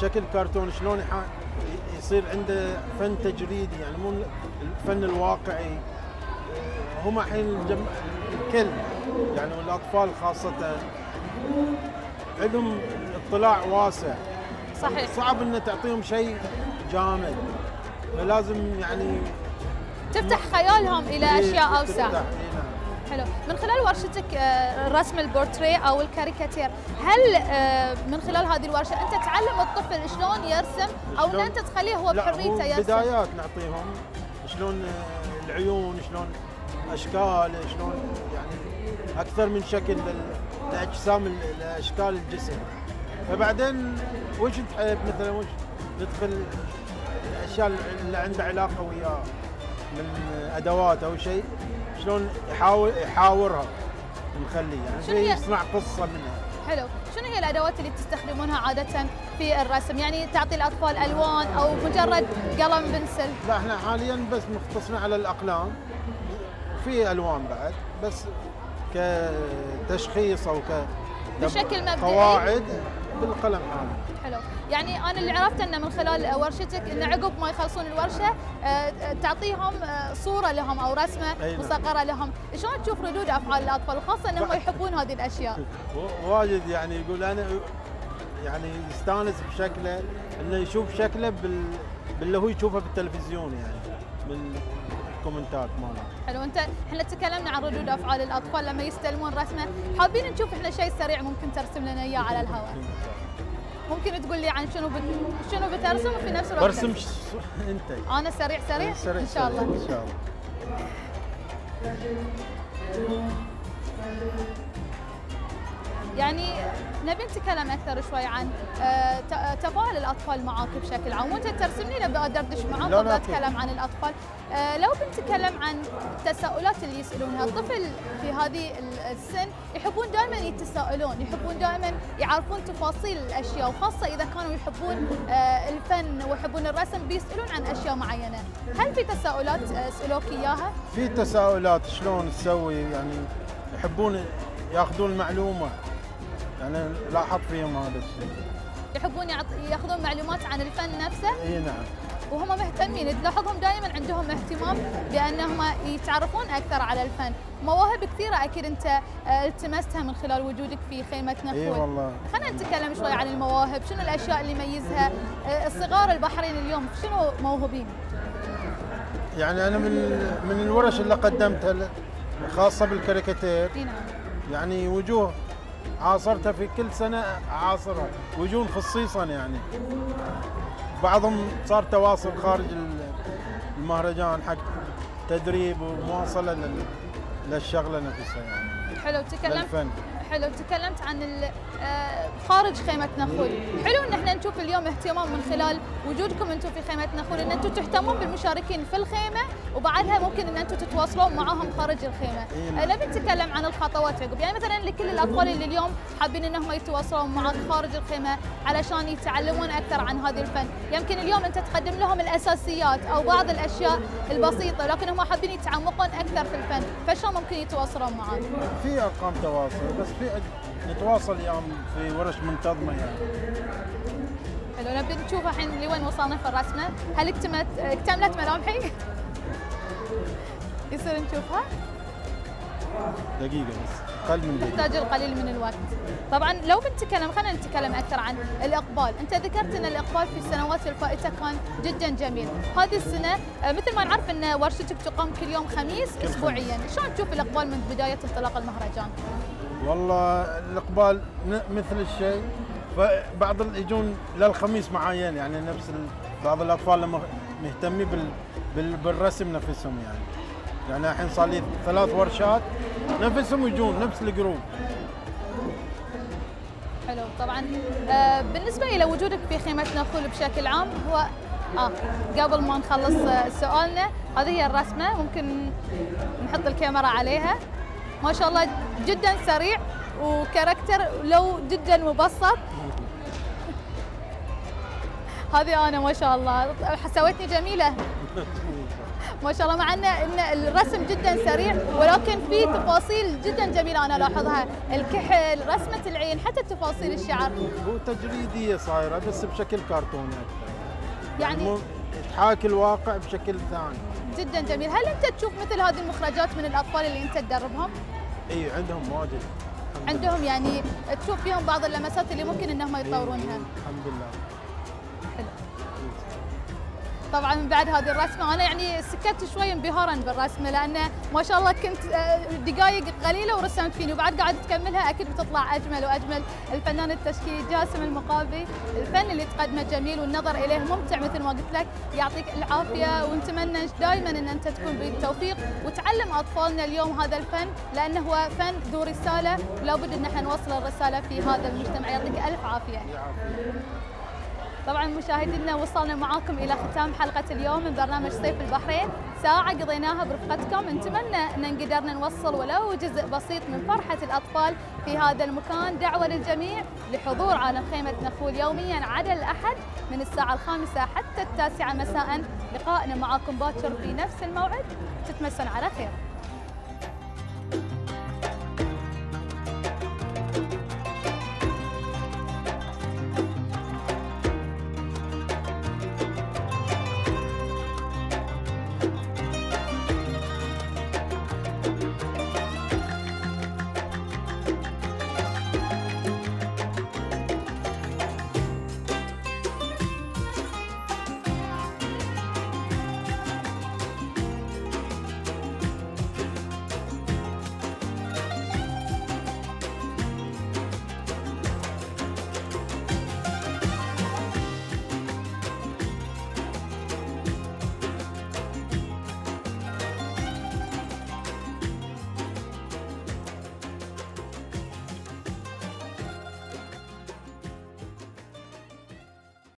شكل كرتون؟ شلون يصير عنده فن تجريدي؟ يعني مو الفن الواقعي. آه، هم الحين الجم... الكل يعني والاطفال خاصة عندهم اطلاع واسع. صحيح. صعب ان تعطيهم شيء جامد. فلازم يعني تفتح خيالهم إلى إيه، أشياء أوسع. إيه، نعم. حلو. من خلال ورشتك آه، رسم البورتريه أو الكاريكاتير هل آه، من خلال هذه الورشة أنت تعلم الطفل شلون يرسم أو ان أنت تخليه هو بحريته يرسم؟ بدايات نعطيهم. شلون آه، العيون شلون أشكال شلون يعني أكثر من شكل لأجسام ال- لأشكال الجسم. فبعدين وش تحب مثلا وش ندخل الأشياء اللي عندها علاقة وياه من أدوات أو شيء شلون يحاول يحاورها نخليه يعني شنو يصنع قصة منها. حلو. شنو هي الأدوات اللي تستخدمونها عادة في الرسم؟ يعني تعطي الأطفال ألوان أو مجرد قلم بنسل. لا إحنا حاليا بس مختصين على الأقلام. في ألوان بعد بس كتشخيص أو ك بشكل مبدئي؟ قواعد بالقلم حالي حلو. يعني أنا اللي عرفته إنه من خلال ورشتك انه عقب ما يخلصون الورشة آه، آه، تعطيهم آه، صورة لهم أو رسمة أي نعم. مصغره لهم. شلون تشوف ردود أفعال الأطفال؟ وخاصه إنهم يحبون هذه الأشياء. واجد يعني يقول أنا يعني يستانس بشكله إنه يشوف شكله بال باللي هو يشوفه بالتلفزيون يعني من الكومنتات ماله حلو انت إحنا تكلمنا عن ردود أفعال الأطفال لما يستلمون رسمه. حابين نشوف إحنا شيء سريع ممكن ترسم لنا إياه على الهواء. ممكن تقول لي عن شنو بت... شنو بترسم وفي نفس الوقت. برسم. ش- انت. أنا سريع سريع, سريع إن شاء الله. إن شاء الله. يعني نبي نتكلم أكثر شوي عن آه، تفاعل الأطفال معاك بشكل عام. وأنت ترسمني لي أدردش معاك قبل أتكلم عن الأطفال. آه، لو بنتكلم عن التساؤلات اللي يسألونها الطفل في هذه ال- السن يحبون دائما يتساءلون يحبون دائما يعرفون تفاصيل الأشياء وخاصة إذا كانوا يحبون آه، الفن ويحبون الرسم بيسألون عن أشياء معينة. هل في تساؤلات سألوك إياها؟ في تساؤلات شلون تسوي يعني يحبون ياخذون المعلومة. يعني لاحظت فيهم هذا الشيء يحبون ياخذون معلومات عن الفن نفسه؟ إي نعم. وهم مهتمين. تلاحظهم دائما عندهم اهتمام بأنهم يتعرفون أكثر على الفن. مواهب كثيرة أكيد أنت آه، التمستها من خلال وجودك في خيمة نخول اي والله. خلينا نتكلم شوي عن المواهب. شنو الأشياء اللي يميزها؟ آه، الصغار البحرين اليوم شنو موهوبين؟ يعني أنا من من الورش اللي قدمتها خاصة بالكاريكاتير نعم. يعني وجوه عاصرتها في كل سنة اعاصرها وجوه خصيصا يعني. بعضهم صار تواصل خارج ال- المهرجان حق تدريب ومواصلة لل- للشغلة نفسها يعني حلو. تكلمت للفن. حلو. تكلمت عن آه، خارج خيمة نخول حلو إن إحنا نشوف اليوم اهتمام من خلال وجودكم أنتم في خيمة نخول ان أنتم تهتمون بالمشاركين في الخيمة وبعدها ممكن إن أنتم تتواصلون معاهم خارج الخيمة. إيه. آه، نبي نتكلم عن الخطوات عقب يعني مثلا لكل الأطفال اللي اليوم حابين إنهم يتواصلون معك خارج الخيمة علشان يتعلمون أكثر عن هذا الفن. يمكن اليوم أنت تقدم لهم الأساسيات أو بعض الأشياء البسيطة لكن هم حابين يتعمقون أكثر في الفن. فشلون ممكن يتواصلون معك في أرقام تواصل بس في نتواصل يوم في ورش منتظمة يعني. حلو نبي نشوف الحين لوين وصلنا في الرسمة. هل اكتملت اكتملت ملامحي؟ يصير نشوفها. دقيقة بس أقل من دقيقة. تحتاج القليل من الوقت. طبعا لو بنتكلم خلينا نتكلم أكثر عن الإقبال. أنت ذكرت إن الإقبال في السنوات الفائتة كان جدا جميل. هذه السنة آه، مثل ما نعرف إن ورشتك تقام كل يوم خميس كل اسبوعيا. شلون تشوف الإقبال من بداية انطلاق المهرجان؟ والله الإقبال مثل الشيء. فبعض يجون للخميس معين يعني نفس بعض الأطفال لما مهتمين بال بال بالرسم نفسهم يعني. يعني الحين صار لي ثلاث ورشات نفسهم يجون نفس الجروب. حلو. طبعا آه، بالنسبة إلى وجودك في خيمه نخول بشكل عام هو آه قبل ما نخلص آه، سؤالنا هذه هي الرسمة ممكن نحط الكاميرا عليها. ما شاء الله جدا سريع وكاركتر لو جدا مبسط. هذه أنا ما شاء الله. سويتني جميلة. ما شاء الله. مع ان الرسم جدا سريع ولكن في تفاصيل جدا جميلة أنا ألاحظها. الكحل رسمة العين حتى تفاصيل الشعر. هو تجريدية صايرة بس بشكل كرتوني يعني مو- تحاكي الواقع بشكل ثاني. جدا جميل. هل أنت تشوف مثل هذه المخرجات من الأطفال اللي أنت تدربهم؟ إي عندهم واجد. عندهم يعني تشوف فيهم بعض اللمسات اللي ممكن إنهم يطورونها. الحمد لله. طبعا من بعد هذه الرسمة. أنا يعني سكت شوي انبهارا بالرسمة لأن ما شاء الله كنت آه، دقائق قليلة ورسمت فيني وبعد قاعد تكملها أكيد بتطلع أجمل وأجمل. الفنان التشكيلي جاسم المقابي الفن اللي تقدمه جميل والنظر إليه ممتع مثل ما قلت لك يعطيك العافية ونتمنى دائما إن أنت تكون بالتوفيق وتعلم أطفالنا اليوم هذا الفن لأنه هو فن ذو رسالة. ولا بد إن إحنا نوصل الرسالة في هذا المجتمع. يعطيك ألف عافية. طبعا مشاهدينا وصلنا معاكم إلى ختام حلقة اليوم من برنامج صيف البحرين. ساعة قضيناها برفقتكم. نتمنى أن قدرنا نوصل ولو جزء بسيط من فرحة الأطفال في هذا المكان. دعوة للجميع لحضور عالم خيمه نخول يوميا عدا الأحد من الساعة الخامسة حتى التاسعة. مساء. لقائنا معاكم باكر في نفس الموعد. تتمسون على خير.